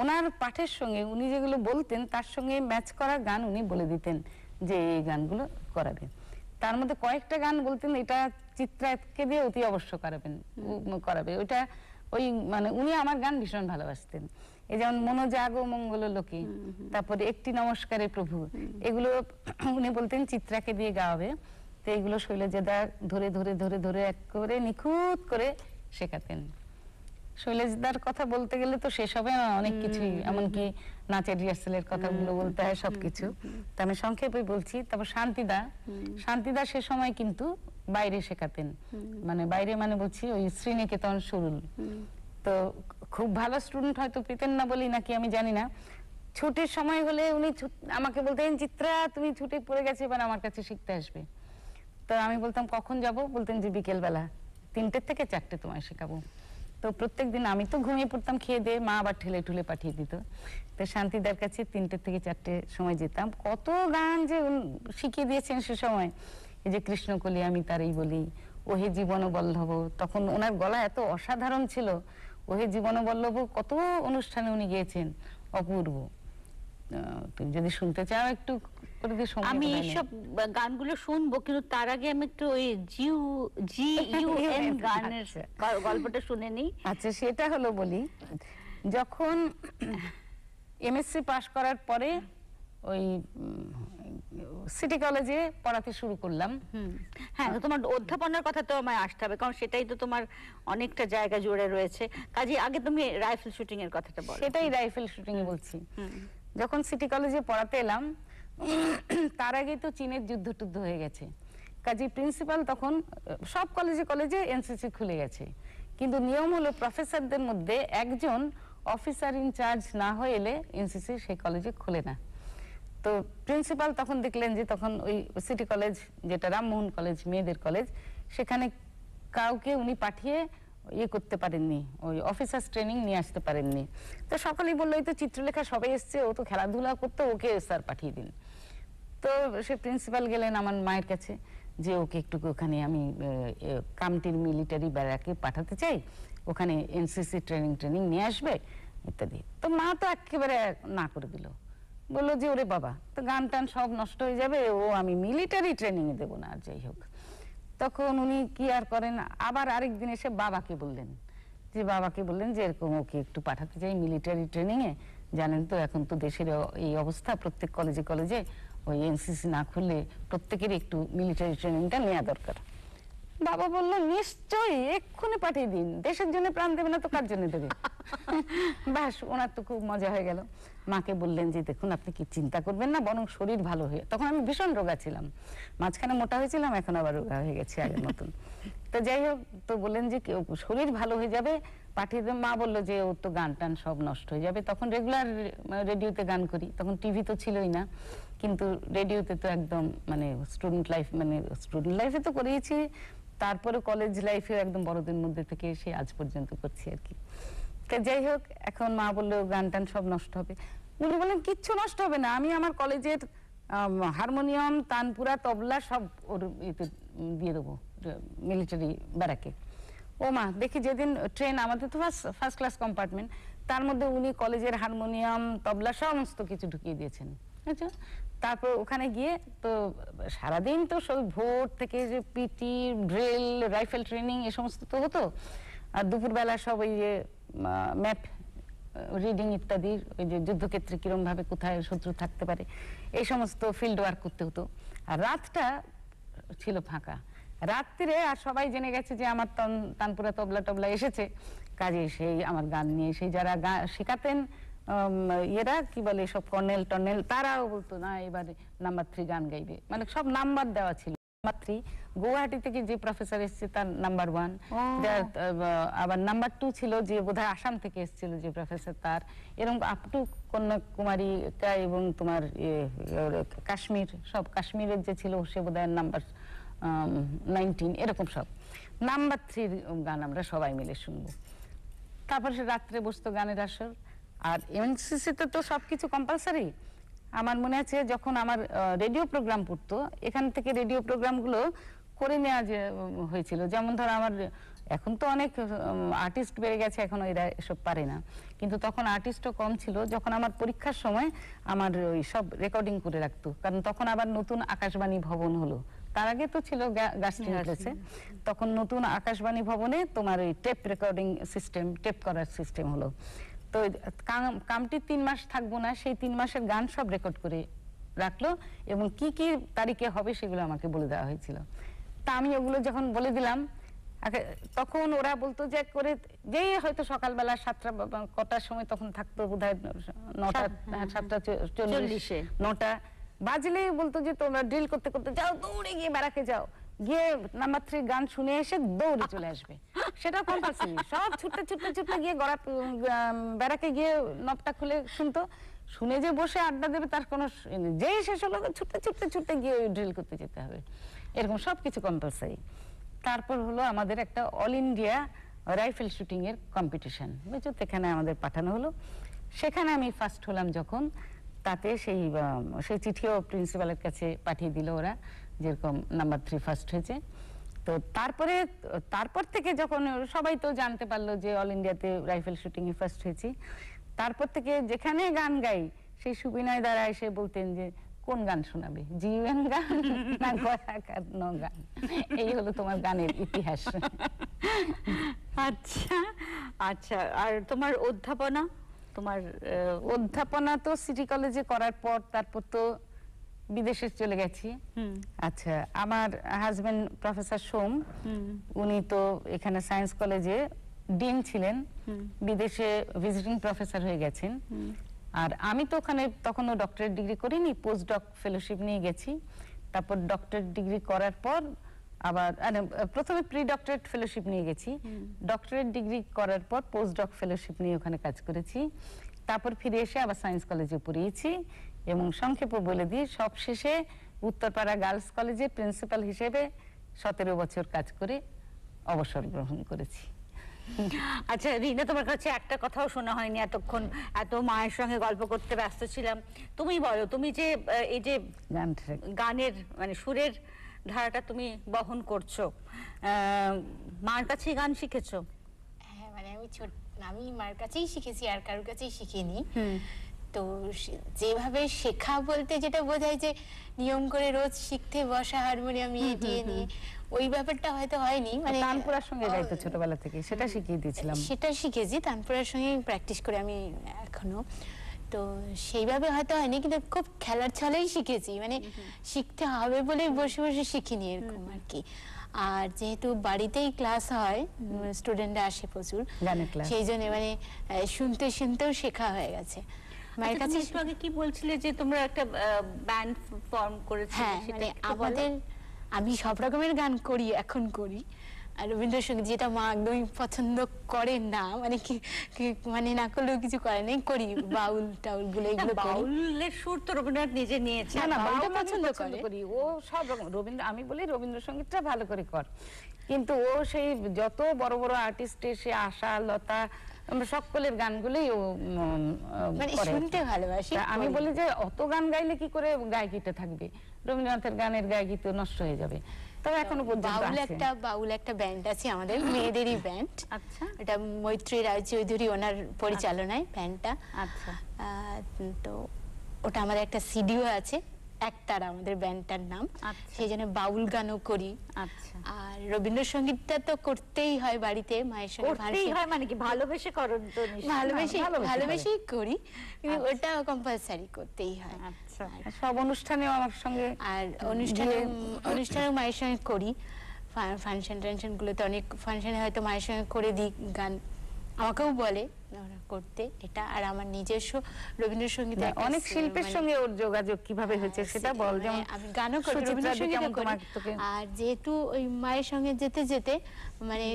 ওনার পাঠের সঙ্গে উনি যেগুলো বলতেন তার সঙ্গে ম্যাচ করা গান উনি বলে দিতেন যে এই গানগুলো করাবে। তার মধ্যে কয়েকটা গান বলতেন এটা চিত্রাকে দিয়ে অতি অবশ্য করাবেন করাবে। ওইটা ওই মানে উনি আমার গান ভীষণ ভালোবাসতেন। এই যেমন মনোজাগো মঙ্গল লোকে তারপরে একটি নমস্কারে প্রভু এগুলো উনি বলতেন চিত্রাকে দিয়ে গাওয়াবে। তো এগুলো শৈলজাদা ধরে ধরে ধরে ধরে এক করে নিখুঁত করে শেখাতেন। শৈলেশদার কথা বলতে গেলে তো শেষ হবে না অনেক কিছুই। এমনকি নাচের রিহার্সালের কথাগুলো বলতে হয় সবকিছু। তা আমি সংক্ষেপে বলছি। তারপর শান্তিদা। শান্তিদা সে সময় কিন্তু বাইরে শেখাতেন। মানে বাইরে মানে বলছি ওই শ্রীনিকেতন সুরুল তো খুব ভালো স্টুডেন্ট হয়তো পেতেন না বলি নাকি আমি জানি না। ছুটির সময় হলে উনি আমাকে বলতেন চিত্রা তুমি ছুটি পড়ে গেছে এবার আমার কাছে শিখতে আসবে। তো আমি বলতাম কখন যাব? বলতেন যে বিকেল বেলা তিনটের থেকে চারটে তোমায় শেখাবো। তো প্রত্যেক দিন আমি তো ঘুমিয়ে পড়তাম, খেয়ে দিয়ে মা আবার ঠেলে ঠুলে পাঠিয়ে দিত। তো শান্তিদার কাছে তিনটে থেকে চারটে সময় যেতাম। কত গান যে শিখিয়ে দিয়েছেন সে সময়। এই যে কৃষ্ণকলি, আমি তারই বলি, ওহে জীবন বল্লভ তখন ওনার গলা এত অসাধারণ ছিল। ওহে জীবন বল্লভ কত অনুষ্ঠানে উনি গিয়েছেন, অপূর্ব। তুমি যদি শুনতে চাও একটু করে দিয়ে সময় আমি বোধহয় সব গানগুলো শুনব কিন্তু তার আগে আমি একটু ওই জিউ জি ইউ এন গানের আচ্ছা। গল্পটা শুনে নিই আচ্ছা সেটা হলো বলি যখন এমএসসি পাশ করার পরে ওই সিটি কলেজে পড়াতে শুরু করলাম হুম। হ্যাঁ তোমার অধ্যাপনার কথা তো আমায় আসতে হবে কারণ সেটাই তো তোমার অনেকটা জায়গা জুড়ে রয়েছে কাজে আগে তুমি রাইফেল শুটিং এর কথাটা বলো সেটাই রাইফেল শুটিং এ বলছি। যখন সিটি কলেজে পড়াতে এলাম, তার আগে তো চীনের যুদ্ধ টুদ্ধ হয়ে গেছে। কাজে প্রিন্সিপাল তখন, সব কলেজে কলেজে এনসিসি খুলে গেছে। কিন্তু নিয়ম হলো প্রফেসরদের মধ্যে একজন অফিসার ইনচার্জ না হয়ে এলে এনসিসি সেই কলেজে খোলে না। তো প্রিন্সিপাল তখন দেখলেন যে তখন ওই সিটি কলেজ যেটা রামমোহন কলেজ মেয়েদের কলেজ সেখানে কাউকে উনি পাঠিয়ে ইয়ে করতে পারেননি, ওই অফিসার্স ট্রেনিং নিয়ে আসতে পারেননি। তো সকলেই বলল, এই তো চিত্রলেখা সবাই এসছে, ও তো খেলাধুলা করতে, ওকে স্যার পাঠিয়ে দিন। তো সে প্রিন্সিপাল গেলেন আমার মায়ের কাছে, যে ওকে একটু ওখানে আমি কামটির মিলিটারি ব্যারাকে পাঠাতে চাই, ওখানে এনসিসি ট্রেনিং ট্রেনিং নিয়ে আসবে, ইত্যাদি। তো মা তো একেবারে না করে দিল। বলল যে, ওরে বাবা, তো গান টান সব নষ্ট হয়ে যাবে, ও আমি মিলিটারি ট্রেনিং এ দেবো না, আর যাই হোক। তখন উনি কি আর করেন? আবার আরেকদিন এসে বাবাকে বললেন। যে বাবাকে বললেন যে এরকম ওকে একটু পাঠাতে চাই মিলিটারি ট্রেনিং এ। জানেন তো এখন তো দেশের এই অবস্থা প্রত্যেক কলেজে কলেজে ওই এনসিসি না খুললে প্রত্যেকের একটু মিলিটারি ট্রেনিংটা নেওয়া দরকার। বাবা বলল নিশ্চয়ই এক্ষুনি পাঠিয়ে দিন। দেশের জন্য প্রাণ দেবে না তো কার জন্য দেবে? ব্যাস ওনার তো খুব মজা হয়ে গেল। মাকে বললেন যে, দেখুন, আপনি কি চিন্তা করবেন না? বরং শরীর ভালো হয়ে তখন আমি ভীষণ রোগা ছিলাম। মাঝখানে মোটা হয়েছিলাম, এখন আবার রোগা হয়ে গেছে আগের মতন। তো যাই হোক, তো বললেন যে শরীর ভালো হয়ে যাবে? পাঠিয়ে মা বলল যে, ওর তো গান টান সব নষ্ট হয়ে যাবে। তখন রেগুলার রেডিওতে গান করি। তখন টিভি তো ছিলই না। কিন্তু রেডিওতে তো একদম মানে স্টুডেন্ট লাইফ মানে স্টুডেন্ট লাইফে তো করিয়েছি। তারপরে কলেজ লাইফে একদম বড়দের মধ্যে থেকে সে আজ পর্যন্ত করছি আর কি। তা যাই হোক, এখন মা বলল, গান টান সব নষ্ট হবে। উনি বললেন কিচ্ছু নষ্ট হবে না। আমি আমার কলেজের হারমোনিয়াম, তানপুরা, তবলা সব ওর দিয়ে দেবো মিলিটারি ব্যারাকে ও মা, দেখি যেদিন ট্রেন আমাদের তো ফার্স্ট ফার্স্ট ক্লাস কম্পার্টমেন্ট তার মধ্যে উনি কলেজের হারমোনিয়াম, তবলা সমস্ত কিছু ঢুকিয়ে দিয়েছেন। বুঝছ তারপর ওখানে গিয়ে তো সারাদিন তো সব ভোর থেকে যে পিটি ড্রিল রাইফেল ট্রেনিং এ সমস্ত তো হতো। আর দুপুরবেলা সব ওই যে ম্যাপ রিডিং ইত্যাদি, ওই যে যুদ্ধক্ষেত্রে কিরম ভাবে কোথায় শত্রু থাকতে পারে, এই সমস্ত ফিল্ড ওয়ার্ক করতে হতো। আর রাতটা ছিল ফাঁকা। রাত্রিরে আর সবাই জেনে গেছে যে আমার তন- তানপুরা তবলা টবলা এসেছে। কাজে সেই আমার গান নিয়ে, সেই যারা গান শেখাতেন ইয়েরা, কি বলে সব কর্নেল টর্নেল তারাও বলতো, না, এবারে নাম্বার থ্রি গান গাইবে। মানে সব নাম্বার দেওয়া ছিল। থ্রি গুয়াহাটি থেকে যে প্রফেসর এসেছে তার নাম্বার ওয়ান আবার নাম্বার টু ছিল যে বোধহয় আসাম থেকে এসেছিল যে প্রফেসর তার। এরকম আপ টু কন্যাকুমারী এবং তোমার কাশ্মীর সব কাশ্মীরের যে ছিল সে বোধহয় নাম্বার নাইনটিন এরকম সব। নাম্বার থ্রির গান আমরা সবাই মিলে শুনব। তারপর সে রাত্রে বসতো গানের আসর। আর এমএনসিসিতে তো সবকিছু কম্পালসারি আমার মনে আছে যখন আমার রেডিও প্রোগ্রাম পড়তো এখান থেকে রেডিও প্রোগ্রামগুলো করে নেওয়া যে হয়েছিল। যেমন ধর আমার এখন তো অনেক আর্টিস্ট বেড়ে গেছে এখন এরা এসব পারে না। কিন্তু তখন আর্টিস্টও কম ছিল। যখন আমার পরীক্ষার সময় আমার ওই সব রেকর্ডিং করে রাখতো। কারণ তখন আবার নতুন আকাশবাণী ভবন হলো। তার আগে তো ছিল গাস্টিং প্লেসে তখন নতুন আকাশবাণী ভবনে তোমার ওই টেপ রেকর্ডিং সিস্টেম টেপ করার সিস্টেম হলো। তো কামটি তিন মাস থাকব না সেই তিন মাসের গান সব রেকর্ড করে রাখল এবং কি কি তারিখে হবে সেগুলো আমাকে বলে দেওয়া হয়েছিল। তা আমি ওগুলো যখন বলে দিলাম তখন ওরা বলতো যে করে যেই হয়তো সকালবেলা সাতটা কটার সময় তখন থাকতো বোধ হয় নটা হ্যাঁ, সাতটা চল্লিশে। নটা। বাজলেই বলতো যে তোমরা ড্রিল করতে করতে যাও দৌড়ে গিয়ে ব্যারাকে যাও। গিয়ে নাম্বার থ্রি গান শুনে এসে দৌড়ে চলে আসবে। সেটা কম্পালসারি সব ছুটতে ছুটতে ছুটতে গিয়ে গড়া বেড়াকে গিয়ে নবটা খুলে শুনতো। শুনে যে বসে আড্ডা দেবে তার কোনো শেষ হলো ছুটতে ছুটতে ছুটতে গিয়ে ড্রিল করতে যেতে হবে। এরকম সব কিছু কম্পালসারি তারপর হলো আমাদের একটা অল ইন্ডিয়া রাইফেল শুটিং এর কম্পিটিশন বুঝছ এখানে আমাদের পাঠানো হলো। সেখানে আমি ফার্স্ট হলাম যখন। তাতে সেই সেই চিঠিও প্রিন্সিপালের কাছে পাঠিয়ে দিল ওরা। যেরকম নাম্বার থ্রি ফার্স্ট হয়েছে। তো তারপরে তারপর থেকে যখন সবাই তো জানতে পারল যে অল ইন্ডিয়াতে রাইফেল শুটিং এ ফার্স্ট হয়েছি তারপর থেকে যেখানে গান গাই সেই সুবিনয় দ্বারা এসে বলতেন যে কোন গান শোনাবে? জিউএন গান না গয়াকার ন গান। এই হলো তোমার গানের ইতিহাস। আচ্ছা আচ্ছা আর তোমার অধ্যাপনা? তোমার অধ্যাপনা তো সিটি কলেজে করার পর তারপর তো বিদেশে চলে গেছি। আচ্ছা আমার হাজবেন্ড প্রফেসর সোম উনি তো এখানে সায়েন্স কলেজে ডিন ছিলেন বিদেশে ভিজিটিং প্রফেসর হয়ে গেছেন। আর আমি তো ওখানে তখনও ডক্টরেট ডিগ্রি করিনি পোস্ট ডক ফেলোশিপ নিয়ে গেছি। তারপর ডক্টরেট ডিগ্রি করার পর আবার প্রথমে প্রি ডক্টরেট ফেলোশিপ নিয়ে গেছি। ডক্টরেট ডিগ্রি করার পর পোস্ট ডক ফেলোশিপ নিয়ে ওখানে কাজ করেছি। তারপর ফিরে এসে আবার সায়েন্স কলেজে পড়িয়েছি। এবং সংক্ষেপে বলে দিই সব শেষে উত্তরপাড়া গার্লস কলেজে প্রিন্সিপাল হিসেবে সতেরো বছর কাজ করে অবসর গ্রহণ করেছি। আচ্ছা রিনা তোমার কাছে একটা কথাও শোনা হয়নি এতক্ষণ। এত মায়ের সঙ্গে গল্প করতে ব্যস্ত ছিলাম। তুমি বলো তুমি যে এই যে গানের মানে সুরের ধারাটা তুমি বহন করছ মার কাছে গান শিখেছো? হ্যাঁ মানে আমি ছোট আমি মার কাছেই শিখেছি আর কারোর কাছেই শিখিনি। তো যেভাবে শেখা বলতে যেটা বোঝায় যে নিয়ম করে রোজ শিখতে বসা হারমোনিয়াম ইয়ে টিয়ে নিয়ে ওই ব্যাপারটা হয়তো হয়নি। মানে তানপুরার সঙ্গে গাইতো ছোটবেলা থেকে সেটা শিখিয়ে দিয়েছিলাম। সেটা শিখেছি তানপুরার সঙ্গে প্র্যাকটিস করে আমি এখনও। তো সেইভাবে হয়তো হয়নি কিন্তু খুব খেলার ছলেই শিখেছি। মানে শিখতে হবে বলে বসে বসে শিখিনি এরকম আর কি আর যেহেতু বাড়িতেই ক্লাস হয় স্টুডেন্টরা আসে প্রচুর সেই জন্য মানে শুনতে শুনতেও শেখা হয়ে গেছে। মায়ের আচ্ছা, কাছে একটু আগে কি বলছিলে যে তোমরা একটা ব্যান্ড ফর্ম করেছিলে হ্যাঁ মানে আমাদের আমি সব রকমের গান করি এখন করি। আর রবীন্দ্রসঙ্গীত যেটা মা একদমই পছন্দ করেন না মানে কি মানে না করলেও কিছু করে নাই করি বাউল টাউলগুলো এগুলো বাউলের সুর তো রবীন্দ্রনাথ নিজে নিয়েছে। না বাউল পছন্দ করে। করি ও সব রকম রবীন্দ্র আমি বলি রবীন্দ্রসঙ্গীতটা ভালো করে কর। কিন্তু ও সেই যত বড় বড় আর্টিস্ট সে আশা লতা উম, সকলের গানগুলোই ও মানে শুনতে ভালোবাসি আমি বলি যে অত গান গাইলে কি করে গায়কিটা থাকবে? রবীন্দ্রনাথের গানের গায়কি তো নষ্ট হয়ে যাবে। তবে এখনও পর্যন্ত বাউল একটা বাউল একটা ব্যান্ড আছে আমাদের মেয়েদেরই ব্যান্ড আচ্ছা। এটা মৈত্রী রায়চৌধুরী ওনার পরিচালনায় ব্যান্ডটা আচ্ছা। তো ওটা আমাদের একটা সিডিও আছে। একতারা আমাদের ব্যান্ডটার নাম। আচ্ছা। সেই জন্য বাউল গানও করি। আচ্ছা। আর রবীন্দ্রসঙ্গীতটা তো করতেই হয় বাড়িতে মায়ের সঙ্গে করতেই হয় মানে কি? ভালোবেসে করো তো ভালোবেসে ভালোবেসেই করি। কিন্তু ওটা কম্পালসারি করতেই হয়। আচ্ছা। সব অনুষ্ঠানেও আমার সঙ্গে আর অনুষ্ঠানে অনুষ্ঠানেও মায়ের সঙ্গে করি। ফাংশন টাংশন গুলোতে অনেক ফাংশনে হয়তো মায়ের সঙ্গে করে দিই গান। আমাকেও বলে। করতে এটা আর আমার নিজস্ব রবীন্দ্রসঙ্গীত অনেক শিল্পের সঙ্গে ওর যোগাযোগ কীভাবে হয়েছে সেটা বল যেমন আমি গানও করি। করি আর যেহেতু ওই মায়ের সঙ্গে যেতে যেতে মানে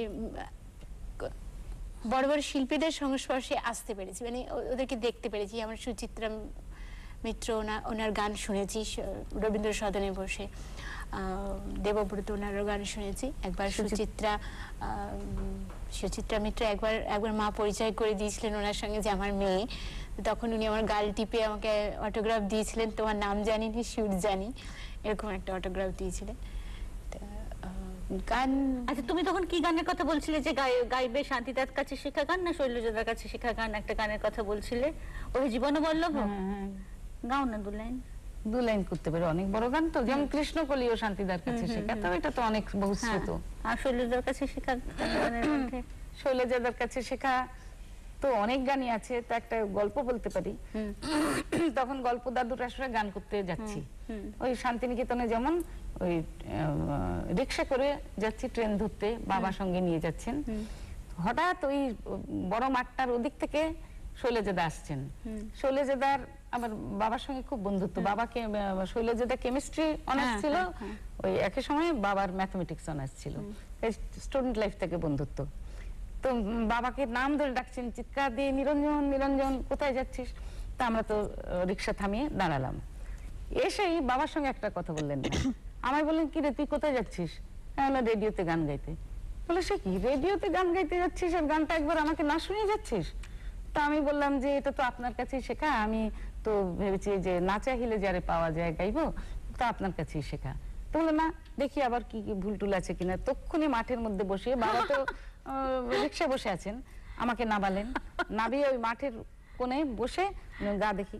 বড় বড় শিল্পীদের সংস্পর্শে আসতে পেরেছি মানে ওদেরকে দেখতে পেরেছি। আমার সুচিত্রা মিত্র ওনার গান শুনেছি রবীন্দ্র সদনে বসে। দেবব্রত ওনারও গান শুনেছি। একবার সুচিত্রা সুচিত্রা মিত্র একবার একবার মা পরিচয় করে দিয়েছিলেন ওনার সঙ্গে যে আমার মেয়ে। তখন উনি আমার গাল টিপে আমাকে অটোগ্রাফ দিয়েছিলেন। তোমার নাম জানি না সুর জানি এরকম একটা অটোগ্রাফ দিয়েছিলেন। গান আচ্ছা তুমি তখন কি গানের কথা বলছিলে? যে গাই- গাইবে শান্তিদার কাছে শেখা গান না শৈলজাদার কাছে শেখা গান? একটা গানের কথা বলছিলে। ওই জীবন বল্লভ হ্যাঁ, হ্যাঁ। গাও না দু লাইন। দু লাইন করতে পারে অনেক বড় গান তো যেমন কৃষ্ণকলি ও শান্তিদার কাছে শেখা তো এটা তো অনেক হ্যাঁ বহুশ্রুত আর শৈলজাদার কাছে শেখা শৈলজাদার কাছে শেখা তো অনেক গানই আছে তো একটা গল্প বলতে পারি। তখন গল্প দাদুর আসলে গান করতে যাচ্ছি। ওই শান্তিনিকেতনে যেমন ওই রিক্সা করে যাচ্ছি ট্রেন ধরতে বাবা সঙ্গে নিয়ে যাচ্ছেন। হঠাৎ ওই বড় মাঠটার ওদিক থেকে শৈলজাদা আসছেন। শৈলজাদার আমার বাবার সঙ্গে খুব বন্ধুত্ব। বাবাকে শৈলজাদা কেমিস্ট্রি অনার্স হ্যাঁ, ছিল। হ্যাঁ, হ্যাঁ। ওই একই সময় বাবার ম্যাথমেটিক্স অনার্স ছিল। স্টুডেন্ট লাইফ থেকে বন্ধুত্ব। তো বাবাকে নাম ধরে ডাকছেন চিৎকার দিয়ে নিরঞ্জন নিরঞ্জন কোথায় যাচ্ছিস? তা আমরা তো রিক্সা থামিয়ে দাঁড়ালাম। এসেই বাবার সঙ্গে একটা কথা বললেন। আমায় বললেন কি রে তুই কোথায় যাচ্ছিস? হ্যাঁ রেডিওতে গান গাইতে। বলে সে কি রেডিওতে গান গাইতে যাচ্ছিস আর গানটা একবার আমাকে না শুনিয়ে যাচ্ছিস? তা আমি বললাম যে এটা তো আপনার কাছেই শেখা। আমি তো ভেবেছি যে না চাহিলে যারে পাওয়া যায় গাইবো তা আপনার কাছেই শেখা। তো বলল না দেখি আবার কি কি ভুল টুল আছে কিনা। তক্ষুনি মাঠের মধ্যে বসে বাবা তো রিক্সা বসে আছেন আমাকে নাবালেন নাবিয়ে ওই মাঠের কোণে বসে গা দেখি।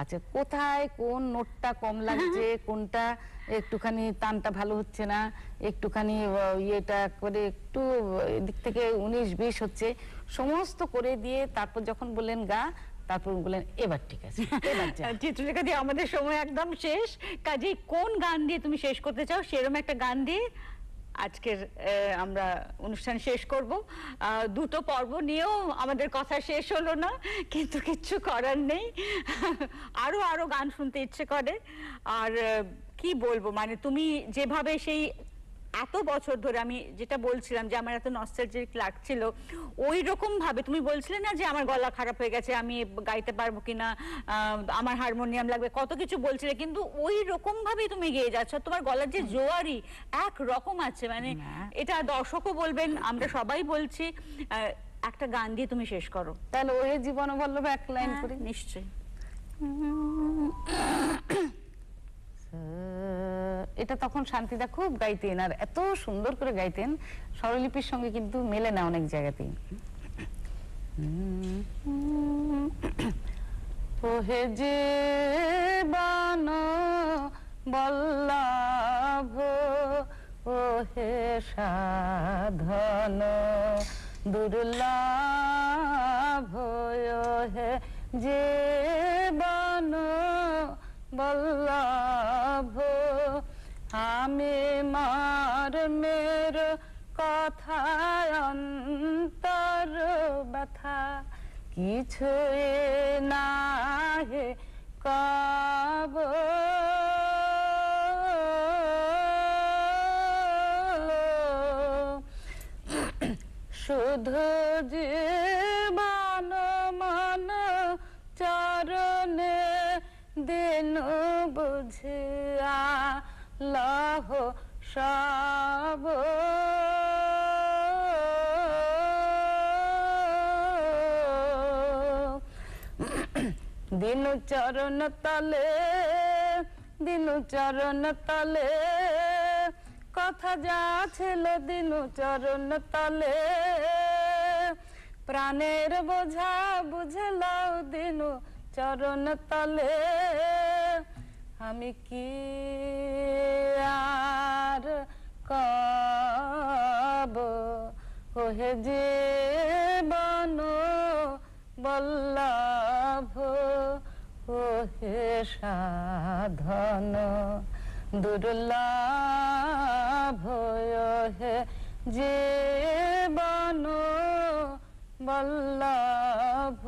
আচ্ছা কোথায় কোন নোটটা কম লাগছে কোনটা একটুখানি তানটা ভালো হচ্ছে না একটুখানি ইয়েটা করে একটু দিক থেকে উনিশ বিশ হচ্ছে। সমস্ত করে দিয়ে তারপর যখন বললেন গা তারপর বললেন এবার ঠিক আছে। চিত্রলেখা দিয়ে আমাদের সময় একদম শেষ। কাজেই কোন গান দিয়ে তুমি শেষ করতে চাও? সেরকম একটা গান দিয়ে আজকের আমরা অনুষ্ঠান শেষ করব। দুটো পর্ব নিয়েও আমাদের কথা শেষ হলো না কিন্তু কিচ্ছু করার নেই। আরও আরও গান শুনতে ইচ্ছে করে। আর কি বলব? মানে তুমি যেভাবে সেই এত বছর ধরে আমি যেটা বলছিলাম যে আমার এত নস্টালজিক লাগছিল ওই রকম ভাবে তুমি বলছিলে না যে আমার গলা খারাপ হয়ে গেছে আমি গাইতে পারব কিনা আমার হারমোনিয়াম লাগবে কত কিছু বলছিলে কিন্তু ওই রকম ভাবেই তুমি গেয়ে যাচ্ছ তোমার গলার যে জোয়ারি এক রকম আছে মানে এটা দর্শকও বলবেন আমরা সবাই বলছি একটা গান দিয়ে তুমি শেষ করো তাহলে ওহে জীবন বল্লভ এক লাইন হ্যাঁ, করে নিশ্চয়ই এটা তখন শান্তিদা খুব গাইতেন আর এত সুন্দর করে গাইতেন স্বরলিপির সঙ্গে কিন্তু মেলে না অনেক জায়গাতেই ওহে যে বান বল্লভ ওহে সাধন দুর্লভ ওহে যে বান বল্লভ মার মের কথা অন্তর ব্যথা। কিছু না হে কব। শুধু জীবন মন চরণে দিন বুঝিয়া লহ সব দিনু চরণ তলে, দিনু চরণ তলে, কথা যা ছিল দিনু চরণ তলে। প্রাণের বোঝা বুঝলাও দিনু চরণ তলে। আমি কি ওহে যে বন বল্লাভ ওহে সাধন দুর্লাভ ওহে যে বন বল্লভ।